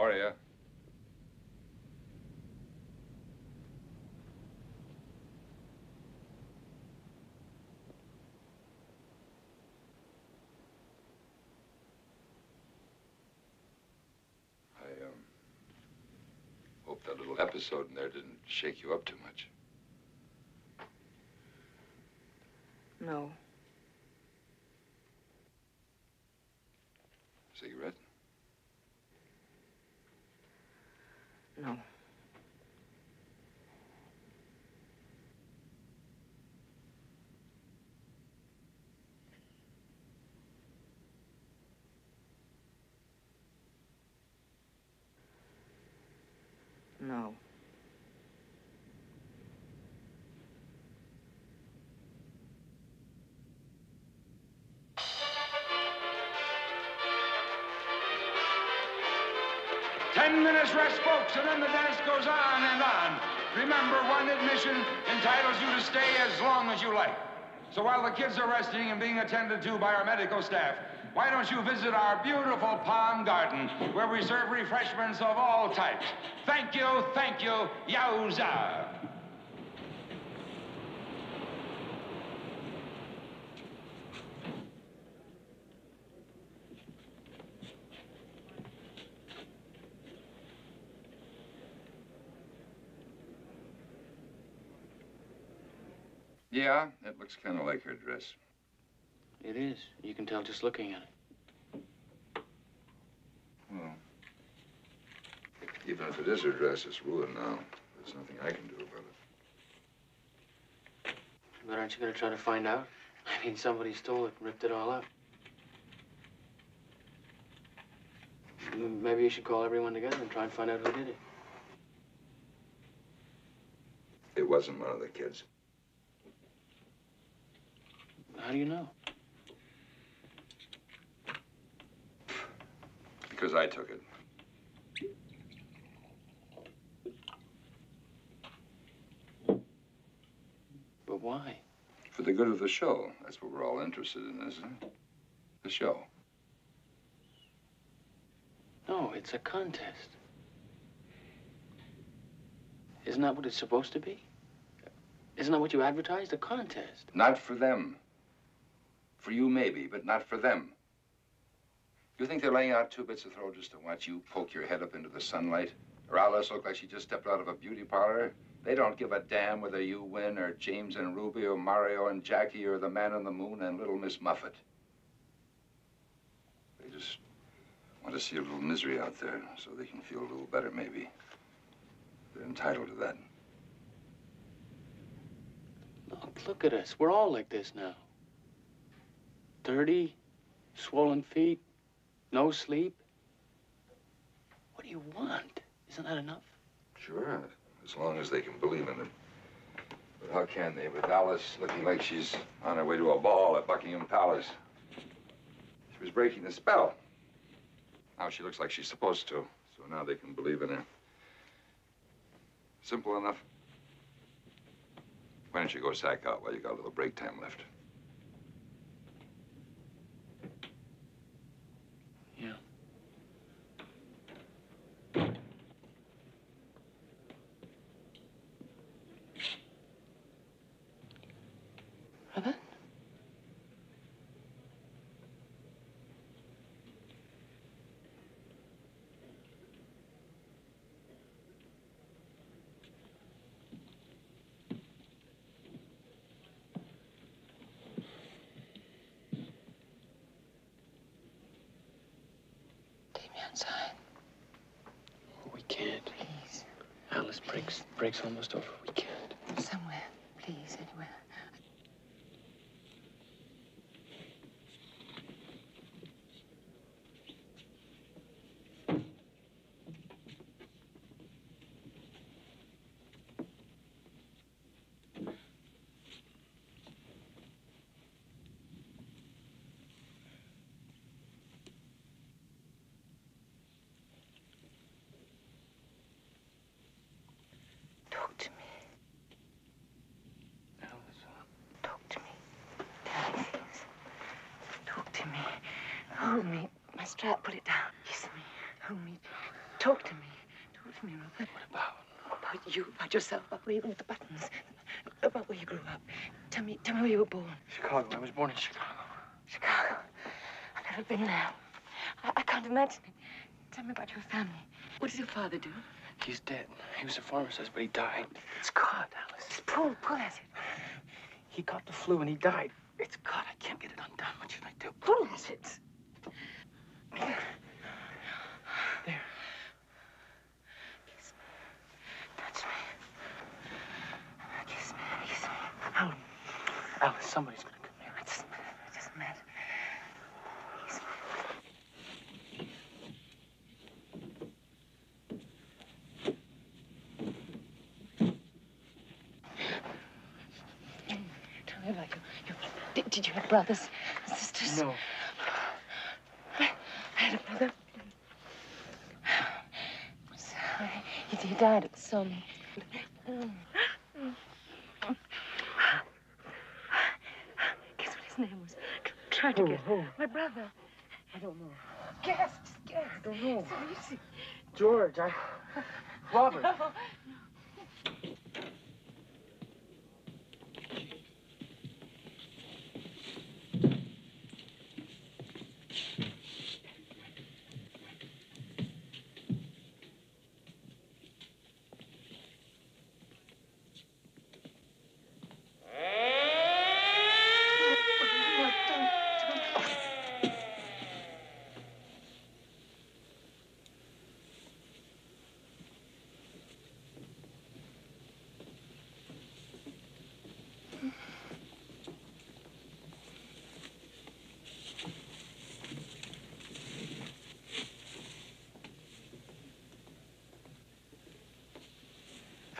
Gloria. I, um, hope that little episode in there didn't shake you up too much. No. Minutes rest, folks, and then the dance goes on and on. Remember, one admission entitles you to stay as long as you like. So while the kids are resting and being attended to by our medical staff, why don't you visit our beautiful Palm Garden, where we serve refreshments of all types. Thank you, thank you, yowza. Yeah, it looks kind of like her dress. It is. You can tell just looking at it. Well, even if it is her dress, it's ruined now. There's nothing I can do about it. But aren't you going to try to find out? I mean, somebody stole it and ripped it all up. Maybe you should call everyone together and try and find out who did it. It wasn't one of the kids. How do you know? Because I took it. But why? For the good of the show. That's what we're all interested in, isn't it? The show. No, it's a contest. Isn't that what it's supposed to be? Isn't that what you advertised? A contest. Not for them. For you, maybe, but not for them. You think they're laying out two bits of throw just to watch you poke your head up into the sunlight? Or Alice look like she just stepped out of a beauty parlor? They don't give a damn whether you win or James and Ruby or Mario and Jackie or the man on the moon and little Miss Muffet. They just want to see a little misery out there so they can feel a little better, maybe. They're entitled to that. Look, look at us. We're all like this now. 30, swollen feet, no sleep. What do you want? Isn't that enough? Sure, as long as they can believe in it. But how can they with Alice looking like she's on her way to a ball at Buckingham Palace? She was breaking the spell. Now she looks like she's supposed to, so now they can believe in her. Simple enough. Why don't you go sack out while you got a little break time left? Breaks, almost over. We can't. Somewhere. Please, anywhere. Talk to me. Talk to me. Tell me things. Talk to me. Hold me. My strap, put it down. Kiss me. Hold me. Talk to me. Talk to me, Robert. What about? About you, about yourself, about where you went with the buttons. About where you grew up. Tell me, tell me where you were born. Chicago. I was born in Chicago. Chicago. I've never been there. I, I can't imagine it. Tell me about your family. What does your father do? He's dead. He was a pharmacist, but he died. It's caught, Alice. Just pull, pull at it. He caught the flu and he died. It's caught. I can't get it undone. What should I do? Pull at it. There. Kiss me. Touch me. Kiss me. Kiss me. Alice, Alice somebody's gonna come here. It doesn't matter. It. Kiss me. Tell me about you. you did, did you have brothers and sisters? No. I, I had a brother. Sorry. He, he died. Guess what his name was? Try to Who, guess. who? My brother. I don't know. Guess, just guess. I don't know. So easy. George, I. Robert.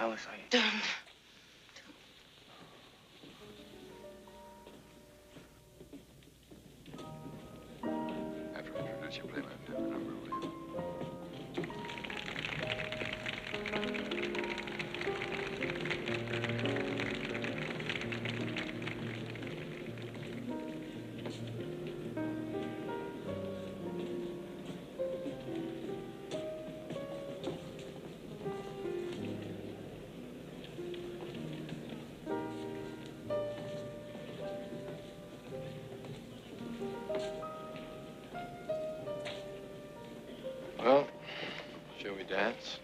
palisade. don't. dance?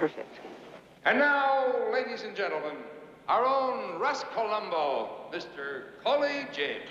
perfect. And now, ladies and gentlemen, our own Russ Columbo, Mr. Coley James.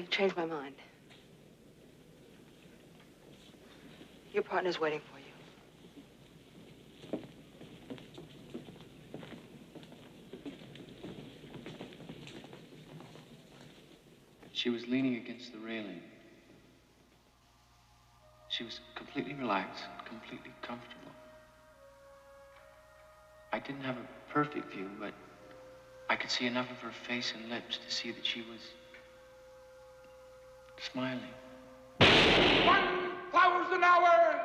I changed my mind. Your partner's waiting for you. She was leaning against the railing. She was completely relaxed, completely comfortable. I didn't have a perfect view, but I could see enough of her face and lips to see that she was smiling. One thousand hours!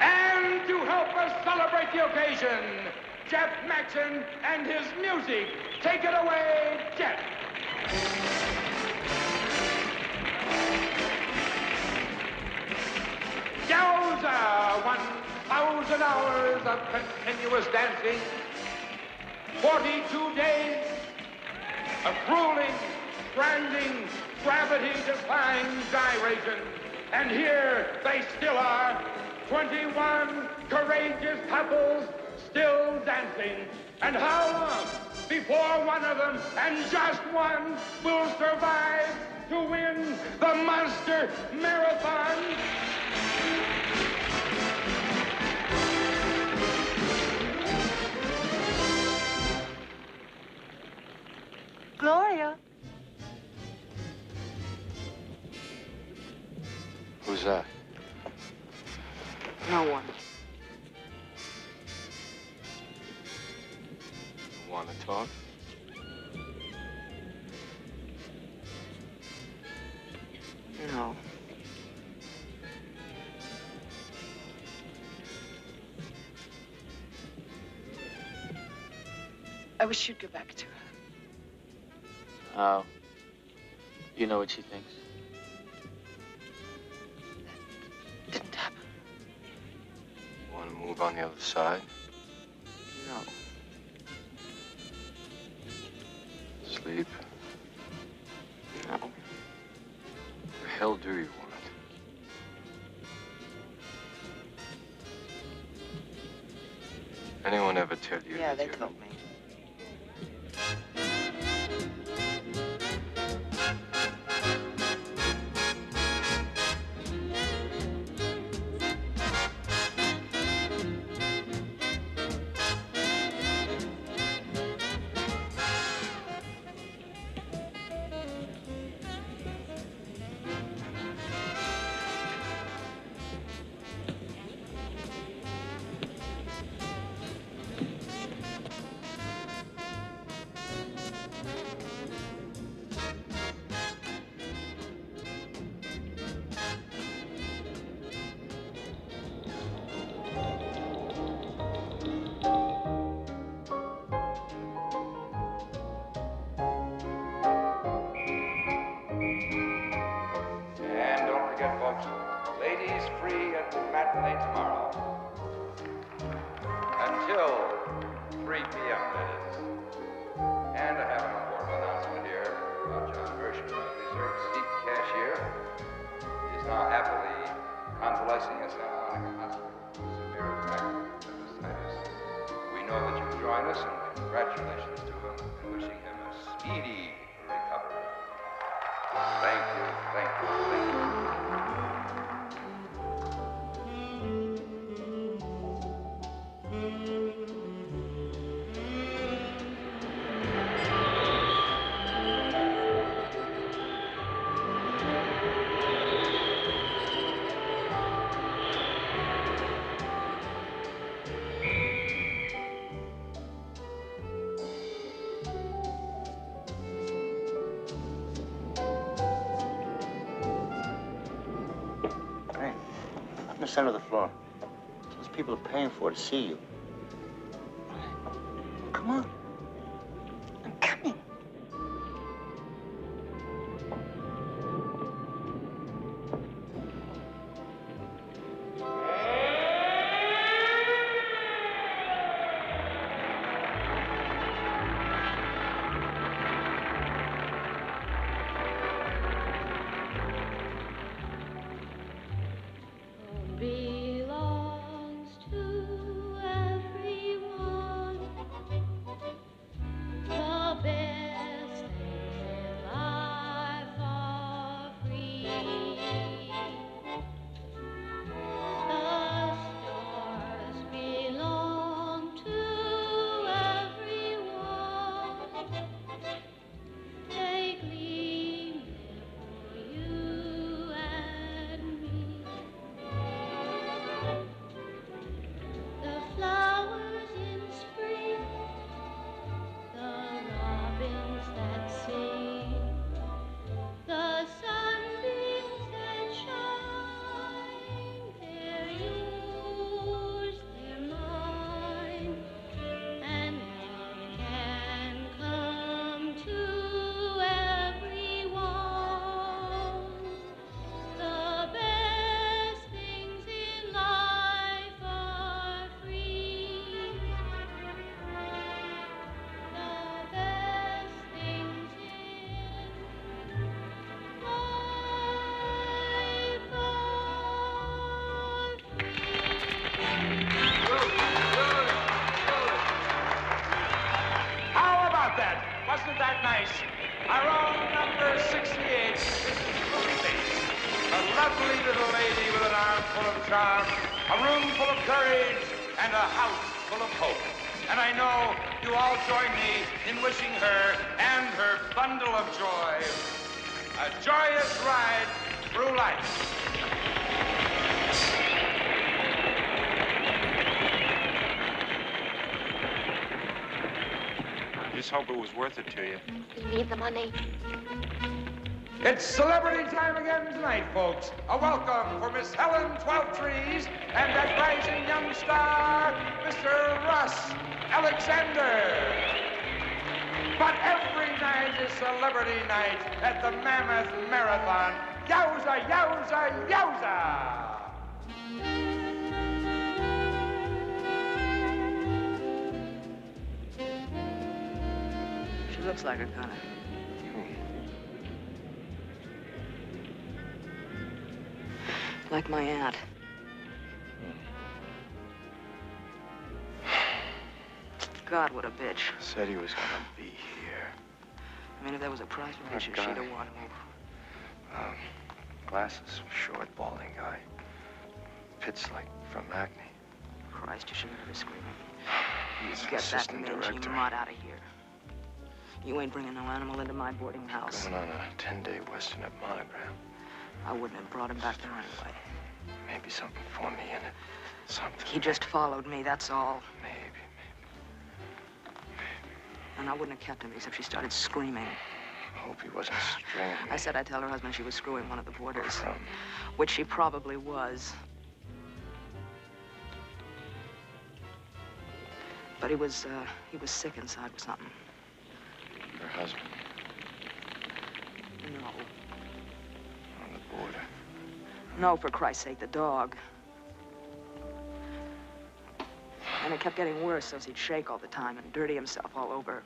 And to help us celebrate the occasion, Jeff Maxon and his music. Take it away, Jeff. Yowza! One thousand hours of continuous dancing. 42 days of grueling, branding, gravity-defying gyration. And here they still are, 21 courageous couples still dancing. And how long before one of them, and just one, will survive to win the Monster Marathon? Gloria. Who's that? No one. Want to talk? No. I wish you'd go back to her. Oh. You know what she thinks? Didn't happen. Want to move on the other side? No. Sleep? No. The hell do you want? Anyone ever tell you Yeah, they told me. Those hope it was worth it to you. You need the money. It's celebrity time again tonight, folks. A welcome for Miss Helen Twelvetrees and that rising young star, Mr. Ross Alexander. But every night is celebrity night at the Mammoth Marathon. Yowza, yowza, yowza! Looks like her kind of. Like my aunt. God, what a bitch. Said he was gonna be here. I mean, if there was a prize for That she'd have won. Um, glasses, short, balding guy. Pits like from acne. Christ, you shouldn't have screaming. <sighs> He's Get that mangy director. mutt out of here. You ain't bringing no animal into my boarding house. Going on a 10-day Western at Monogram. I wouldn't have brought him back there anyway. Maybe something for me in it. Something. He just followed me, that's all. Maybe. Maybe. maybe. And I wouldn't have kept him except she started screaming. I hope he wasn't stringing me. I said I'd tell her husband she was screwing one of the boarders. From Which she probably was. But he was, uh, he was sick inside with something. Her husband No. on the border. No, for Christ's sake, the dog. And it kept getting worse as he'd shake all the time and dirty himself all over.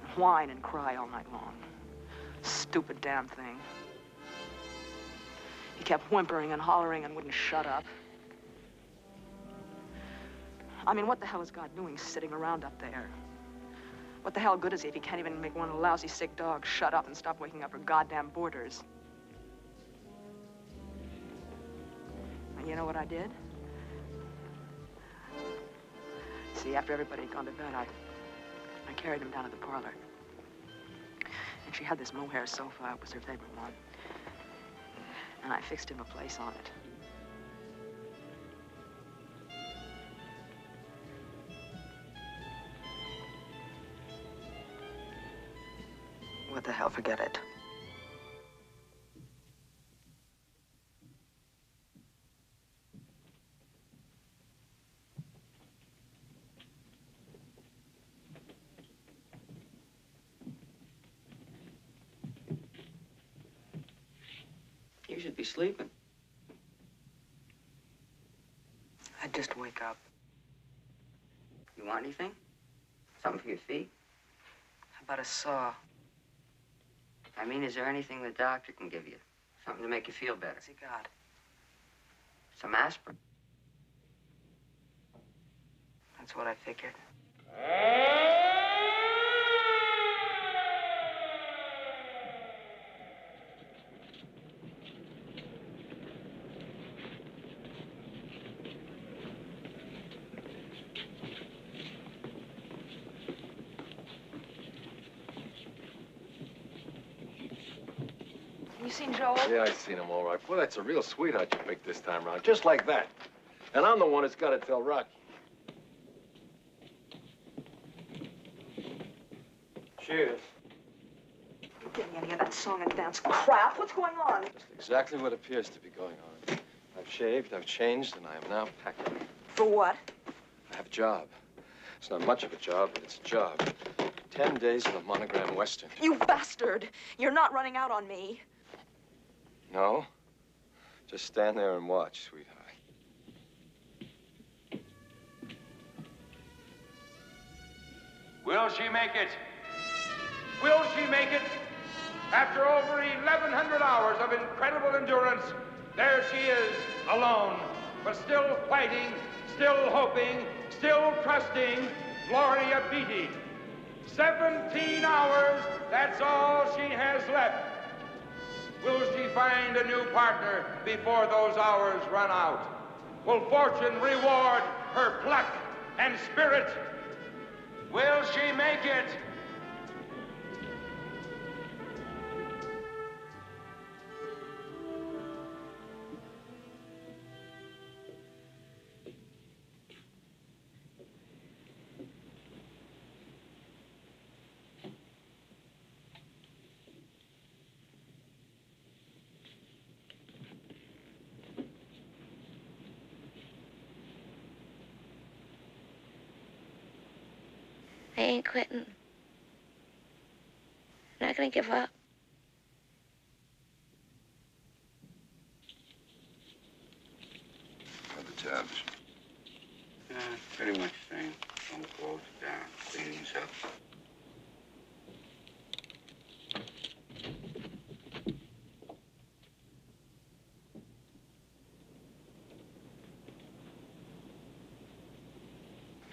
And whine and cry all night long. Stupid damn thing. He kept whimpering and hollering and wouldn't shut up. I mean, what the hell is God doing sitting around up there? What the hell good is he if he can't even make one lousy sick dog shut up and stop waking up her goddamn boarders? And you know what I did? See, after everybody had gone to bed, I, I carried him down to the parlor. And she had this mohair sofa. It was her favorite one. And I fixed him a place on it. What the hell? Forget it. You should be sleeping. I'd just wake up. You want anything? Something for your feet? How about a saw? I mean, is there anything the doctor can give you? Something to make you feel better? What's he got? Some aspirin? That's what I figured. You seen Joel? Yeah, I seen him all right. Boy, that's a real sweetheart you picked this time around. Just like that. And I'm the one that's got to tell Rocky. Cheers. You're getting any of that song and dance crap. What's going on? Just Exactly what appears to be going on. I've shaved, I've changed, and I am now packing. For what? I have a job. It's not much of a job, but it's a job. Ten days of the monogram western. You bastard! You're not running out on me. No? Just stand there and watch, sweetheart. Will she make it? Will she make it? After over 1,100 hours of incredible endurance, there she is, alone, but still fighting, still hoping, still trusting Gloria Beatty. 17 hours, that's all she has left. Will she find a new partner before those hours run out? Will fortune reward her pluck and spirit? Will she make it? I ain't quitting. I'm not gonna give up. How the tabs? Uh, pretty much same. Don't close down, cleaning up.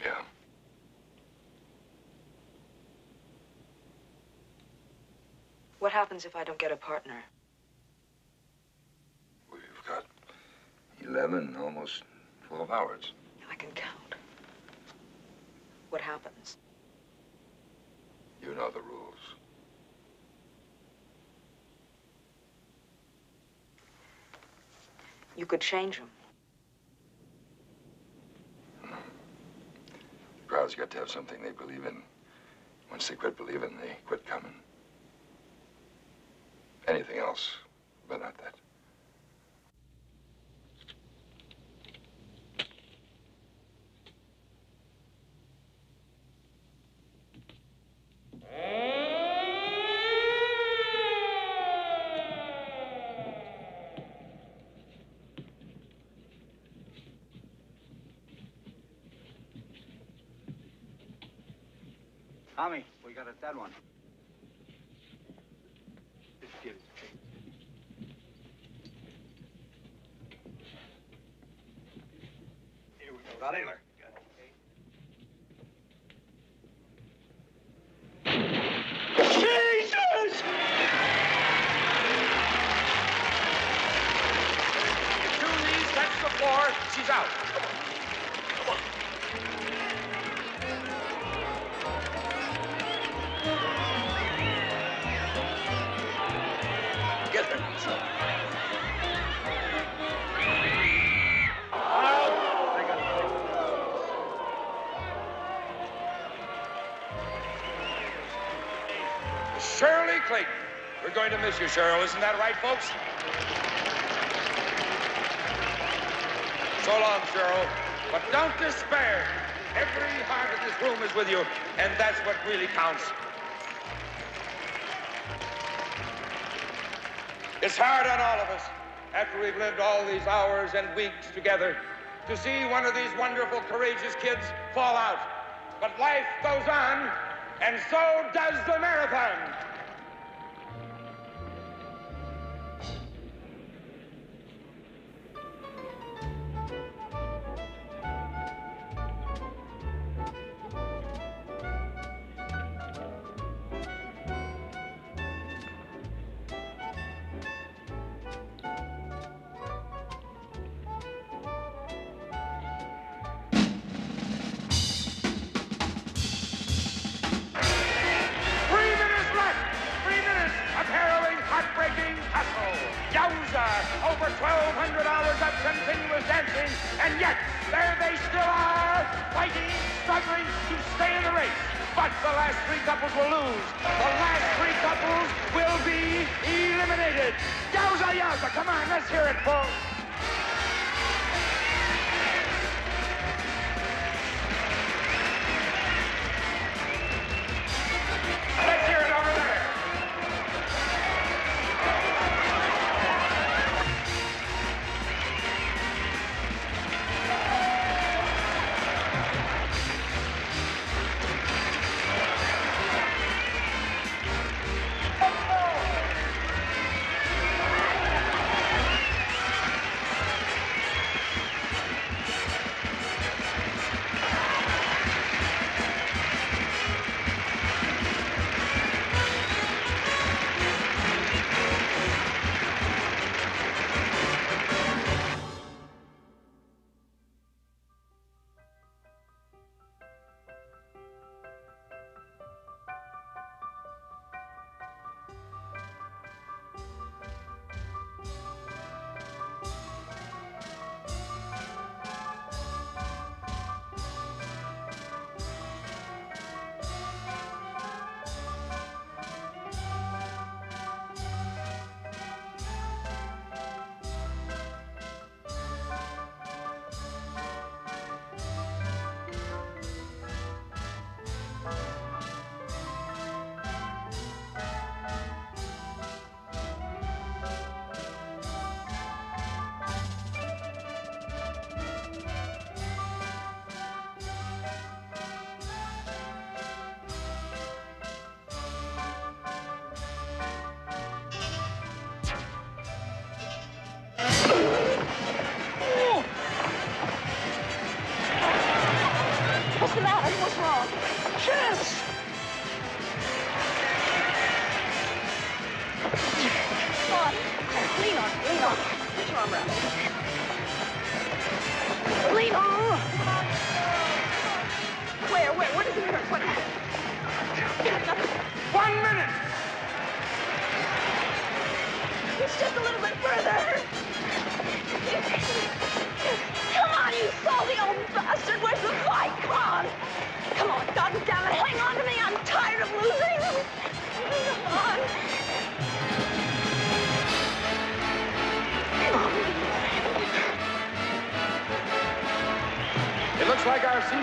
Yeah. What happens if I don't get a partner? We've got 11, almost 12 hours. I can count. What happens? You know the rules. You could change them. The crowd's got to have something they believe in. Once they quit believing, they quit coming. Anything else, but not that. Tommy, we got a dead one. to miss you, Cheryl. Isn't that right, folks? So long, Cheryl. But don't despair. Every heart in this room is with you, and that's what really counts. It's hard on all of us after we've lived all these hours and weeks together to see one of these wonderful, courageous kids fall out. But life goes on, and so does the marathon.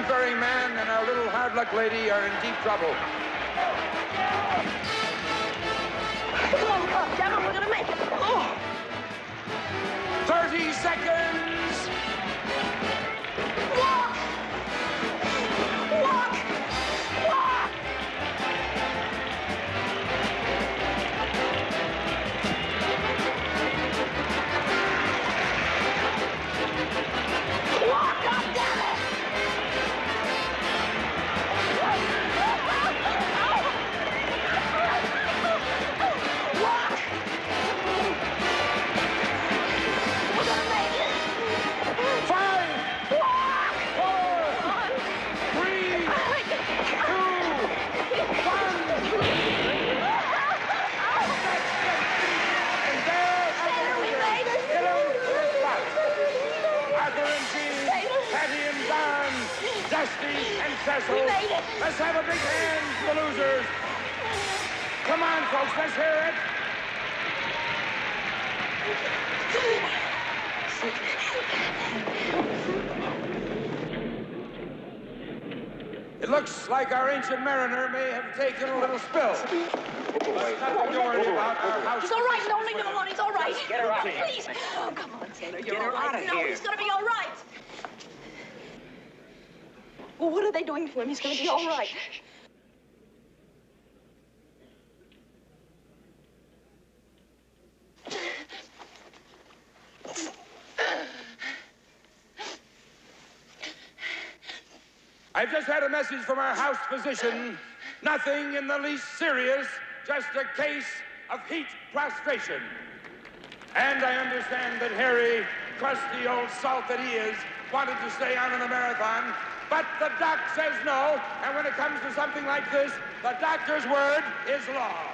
Ferryman and our little hard luck lady are in deep trouble. ancient mariner may have taken a little spill. He's all right, don't leave him alone. He's all right. Get her out. of here, Please. Oh, come on, Taylor. You're Get her all right. out of here. no, he's going to be all right. Well, what are they doing to him? He's going to be all right. I've just had a message from our house physician. Nothing in the least serious, just a case of heat prostration. And I understand that Harry, crusty old salt that he is, wanted to stay on in the marathon, but the doc says no, and when it comes to something like this, the doctor's word is law.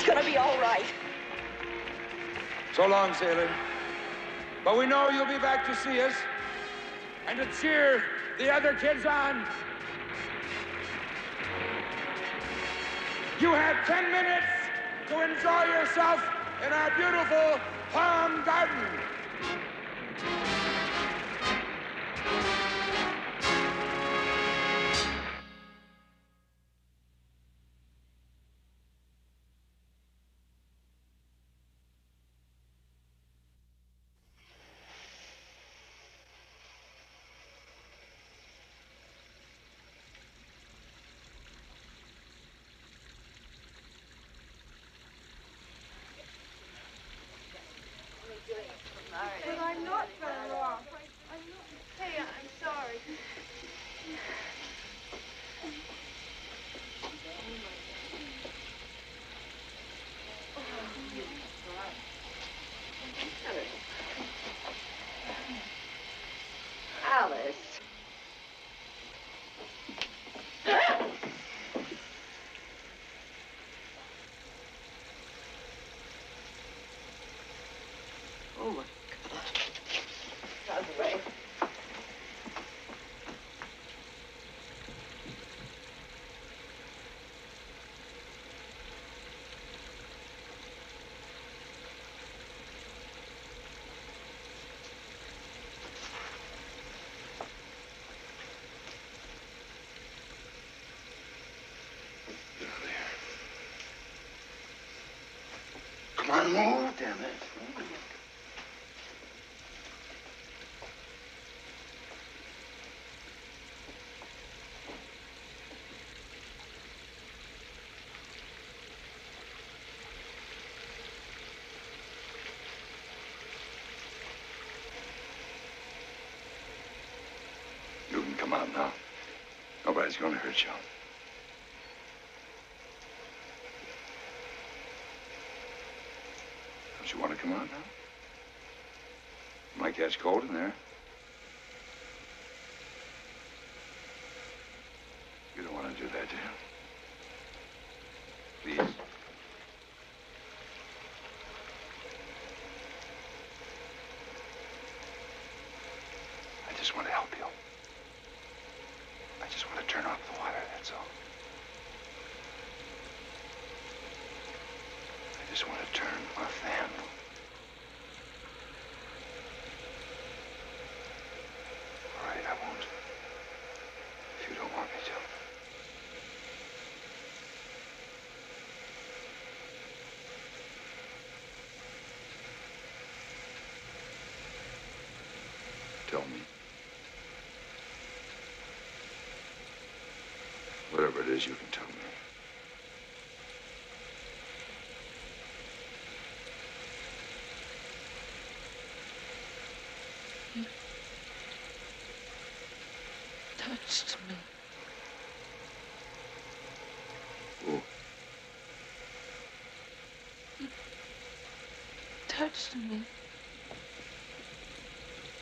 He's gonna be all right. So long, sailor. But we know you'll be back to see us and to cheer the other kids on. You have 10 minutes to enjoy yourself in our beautiful Palm Garden. Nobody's gonna hurt you. Don't you want to come out now? Might catch cold in there. You don't want to do that, do you? Please. I just want to help you. I just want to turn off the water, that's all. I just want to turn off the handle. All right, I won't. If you don't want me to. Tell me. Whatever it is, you can tell me. You touched me. Who? Touched me.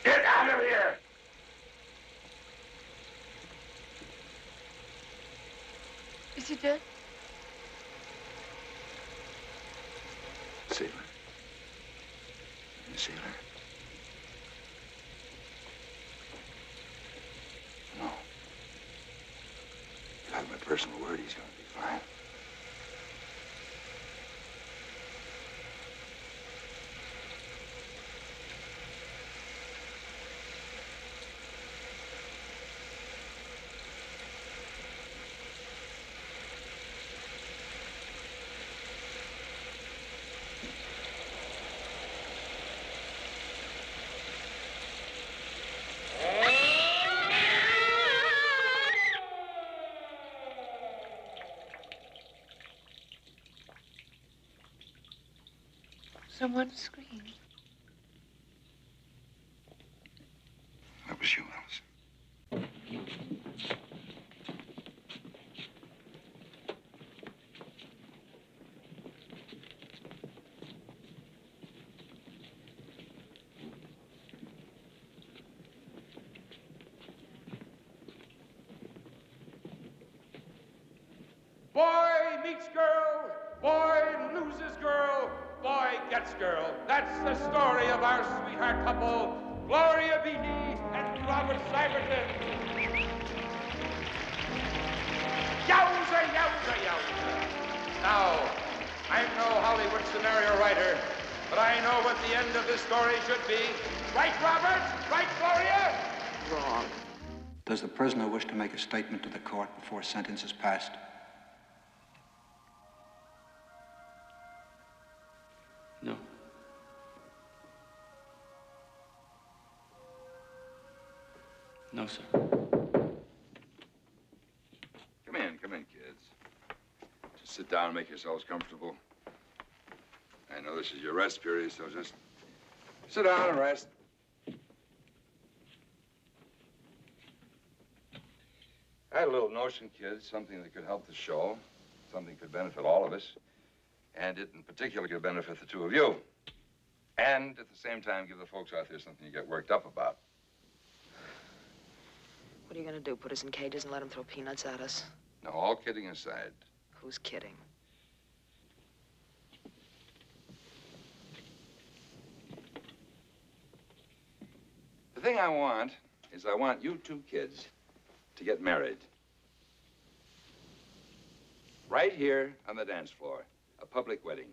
Get out of here! Is he dead? Sailor. You sailor? No. You have my personal word he's gonna be fine. Someone screamed. That was you, Alice. Boy meets girl, boy loses girl, boy gets girl. That's the story of our sweetheart couple, Gloria Beatty and Robert Syverten. Yowza, yowza, yowza. Now, I'm no Hollywood scenario writer, but I know what the end of this story should be. Right, Robert? Right, Gloria? Wrong. Does the prisoner wish to make a statement to the court before sentence is passed? Yourselves comfortable. I know this is your rest period, so just sit down and rest. I had a little notion, kids, something that could help the show, something that could benefit all of us, and it in particular could benefit the two of you. And at the same time, give the folks out there something to get worked up about. What are you gonna do? Put us in cages and let them throw peanuts at us? Now, all kidding aside, Who's kidding? The thing I want is I want you two kids to get married. Right here on the dance floor. A public wedding.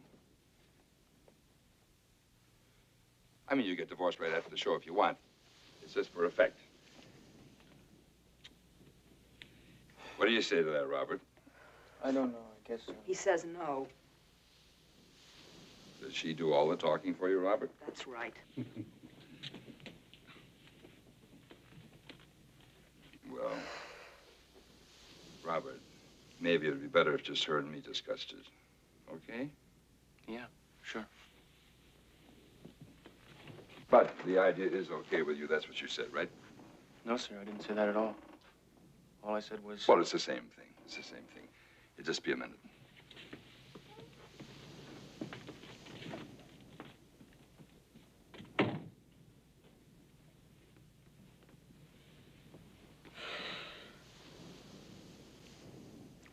I mean, you get divorced right after the show if you want. It's just for effect. What do you say to that, Robert? I don't know. I guess so. He says no. Does she do all the talking for you, Robert? That's right. <laughs> Well, Robert, maybe it'd be better if just her and me discussed it. Okay? Yeah, sure. But the idea is okay with you. That's what you said, right? No, sir, I didn't say that at all. All I said was. Well, it's the same thing. It's the same thing. It'll just be a minute.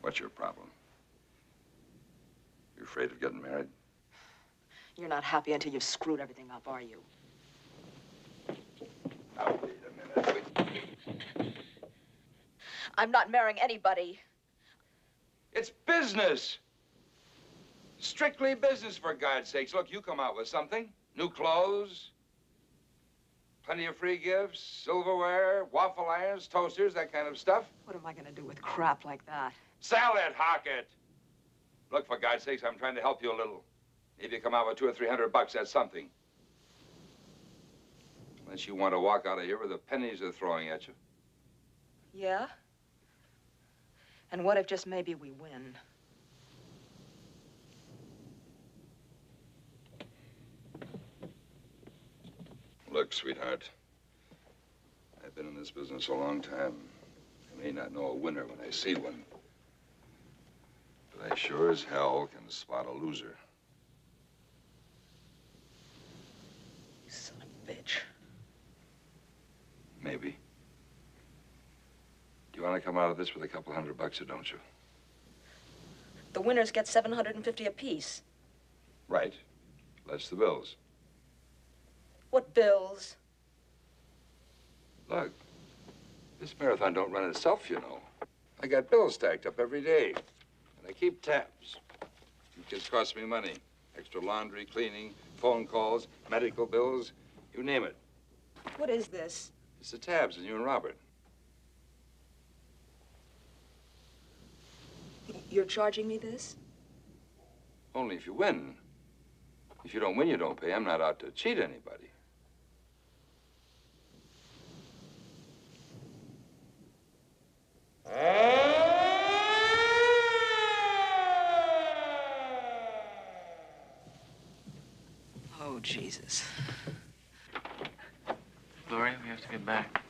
What's your problem? You afraid of getting married? You're not happy until you've screwed everything up, are you? Now, wait a minute. Wait. I'm not marrying anybody. It's business. Strictly business, for God's sakes. Look, you come out with something. New clothes, plenty of free gifts, silverware, waffle irons, toasters, that kind of stuff. What am I gonna do with crap like that? Sell it, it. Look, for God's sakes, I'm trying to help you a little. Maybe you come out with two or three hundred bucks, that's something. Unless you want to walk out of here with the pennies they're throwing at you. Yeah? And what if just maybe we win? Look, sweetheart, I've been in this business a long time. I may not know a winner when I see one. I sure as hell can spot a loser. You son of a bitch. Maybe. Do you want to come out of this with a couple hundred bucks or don't you? The winners get 750 apiece. Right. Less the bills. What bills? Look, this marathon don't run itself, you know. I got bills stacked up every day. And I keep tabs. You kids cost me money. Extra laundry, cleaning, phone calls, medical bills, you name it. What is this? It's the tabs and you and Robert. You're charging me this? Only if you win. If you don't win, you don't pay. I'm not out to cheat anybody. Oh, Jesus. Gloria, we have to get back.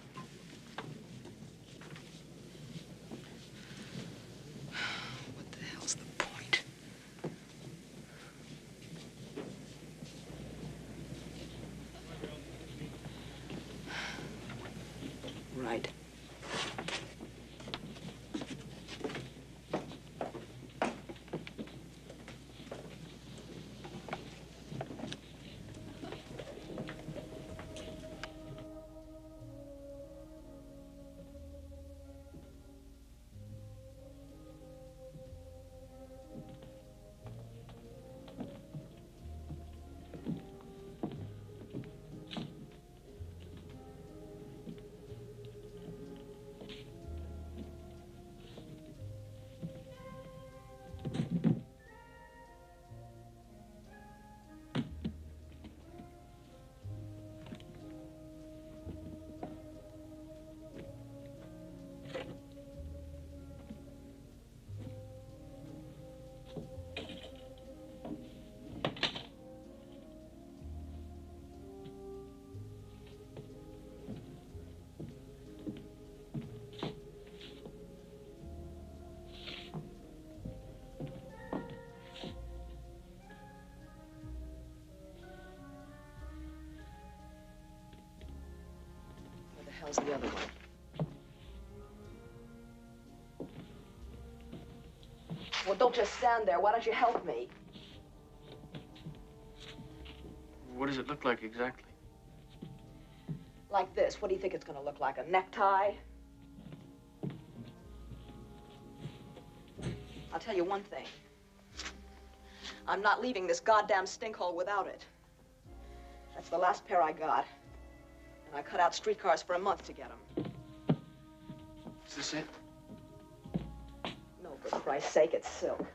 Hell's the other one? Well, don't just stand there. Why don't you help me? What does it look like exactly? Like this. What do you think it's gonna look like? A necktie? I'll tell you one thing. I'm not leaving this goddamn stinkhole without it. That's the last pair I got. I cut out streetcars for a month to get them. Is this it? No, for Christ's sake, it's silk.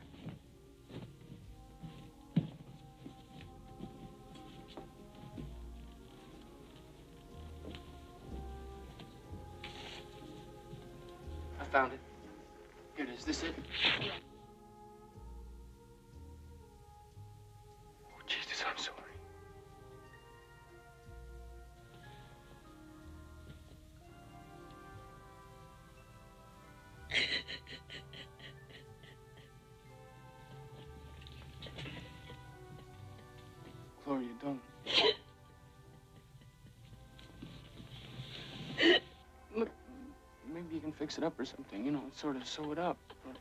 Fix it up or something, you know, sort of sew it up. Or... Oh,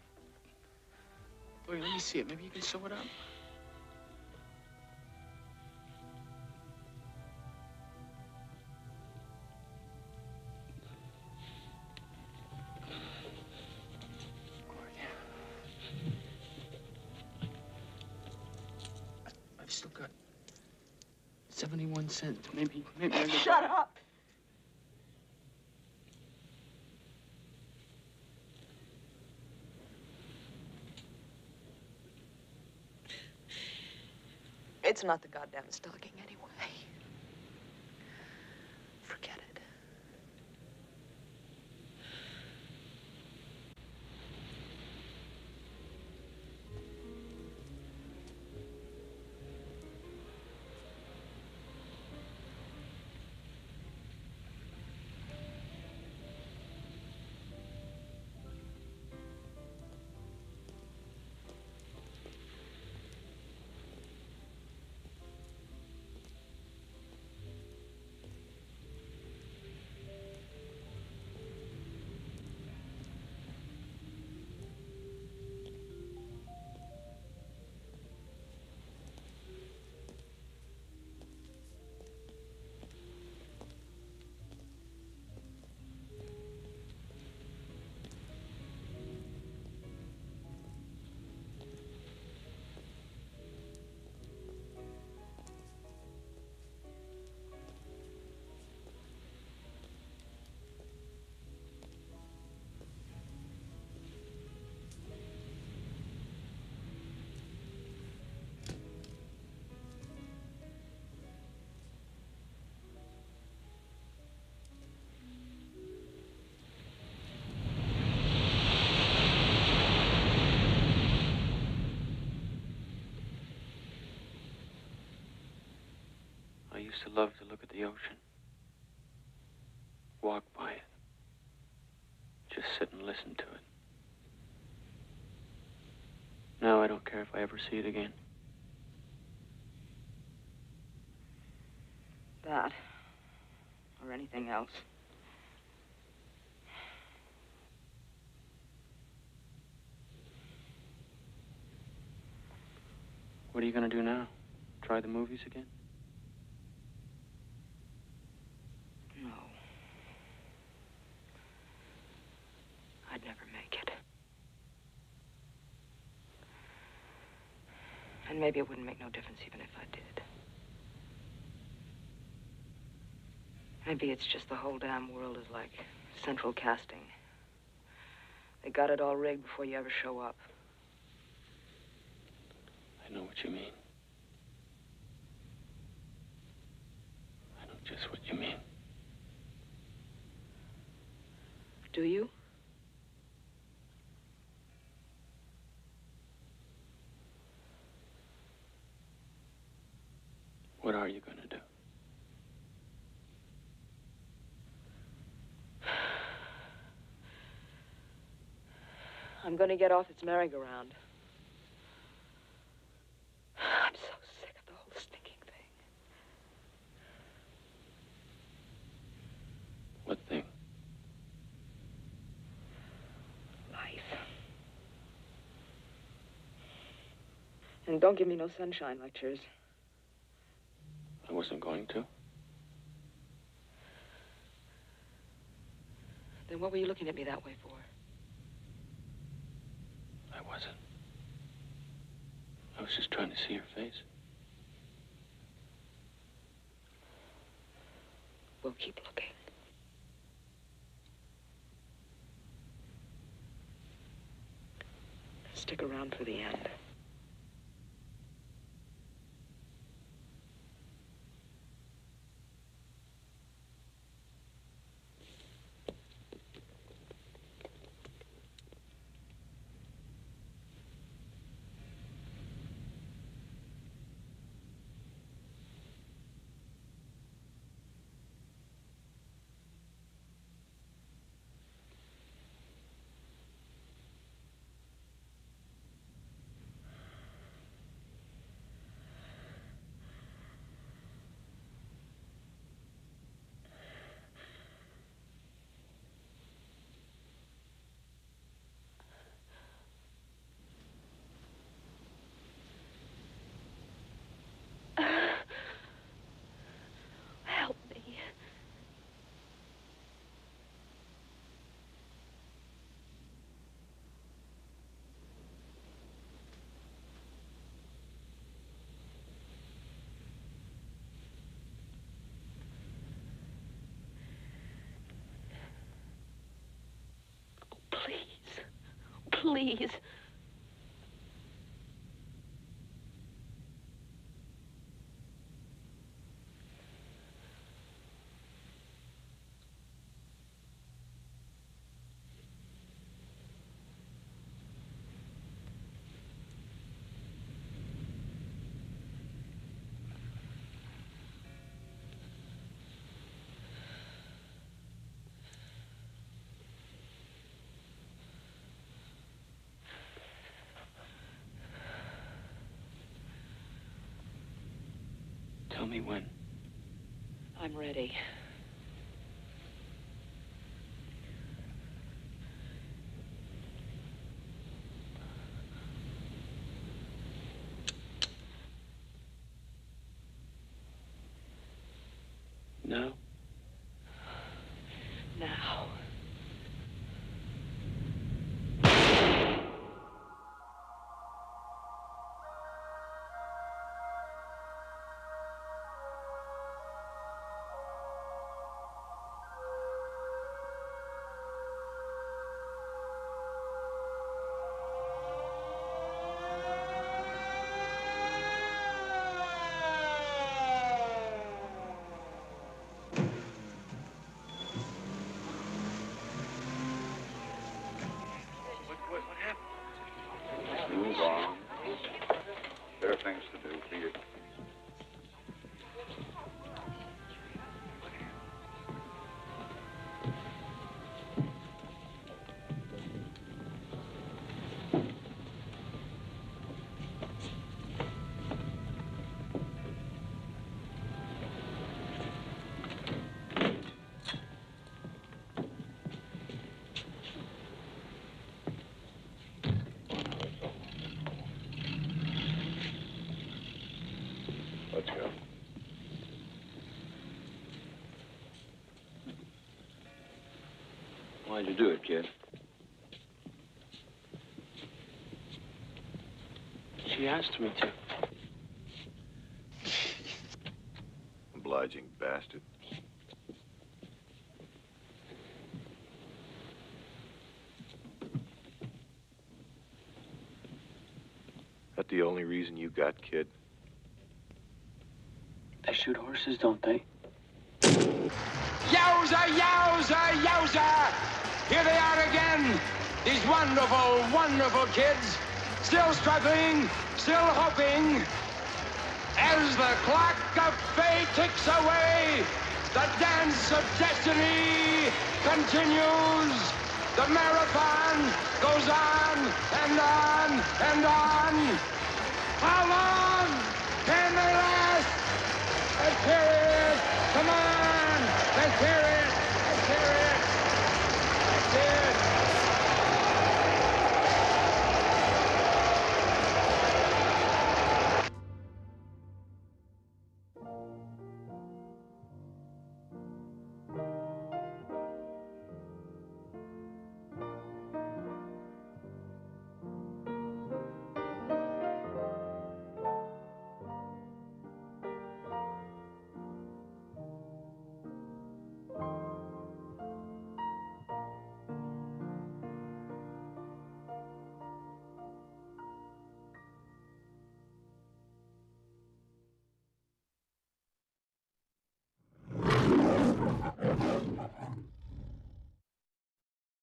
Gloria, let me see it. Maybe you can sew it up. I've still got 71 cents. Maybe, maybe I. Shut up! It's not the goddamn stocking anyway. Used to love to look at the ocean. Walk by it. Just sit and listen to it. Now I don't care if I ever see it again. That. Or anything else. What are you going to do now? Try the movies again? No. I'd never make it. And maybe it wouldn't make no difference even if I did. Maybe it's just the whole damn world is like central casting. They got it all rigged before you ever show up. I know what you mean. I know just what you mean. Do you? What are you going to do? I'm gonna get off its merry-go-round. I'm so sick of the whole stinking thing. What thing? Life. And don't give me no sunshine lectures. I wasn't going to. Then what were you looking at me that way for? I wasn't. I was just trying to see your face. We'll keep looking. Stick around for the end. Please. Tell me when. I'm ready. Why'd you do it, kid? She asked me to. <laughs> Obliging bastard. That the only reason you got, kid? They shoot horses, don't they? Wonderful, wonderful kids. Still struggling, still hoping. As the clock of fate ticks away, the dance of destiny continues. The marathon goes on and on and on.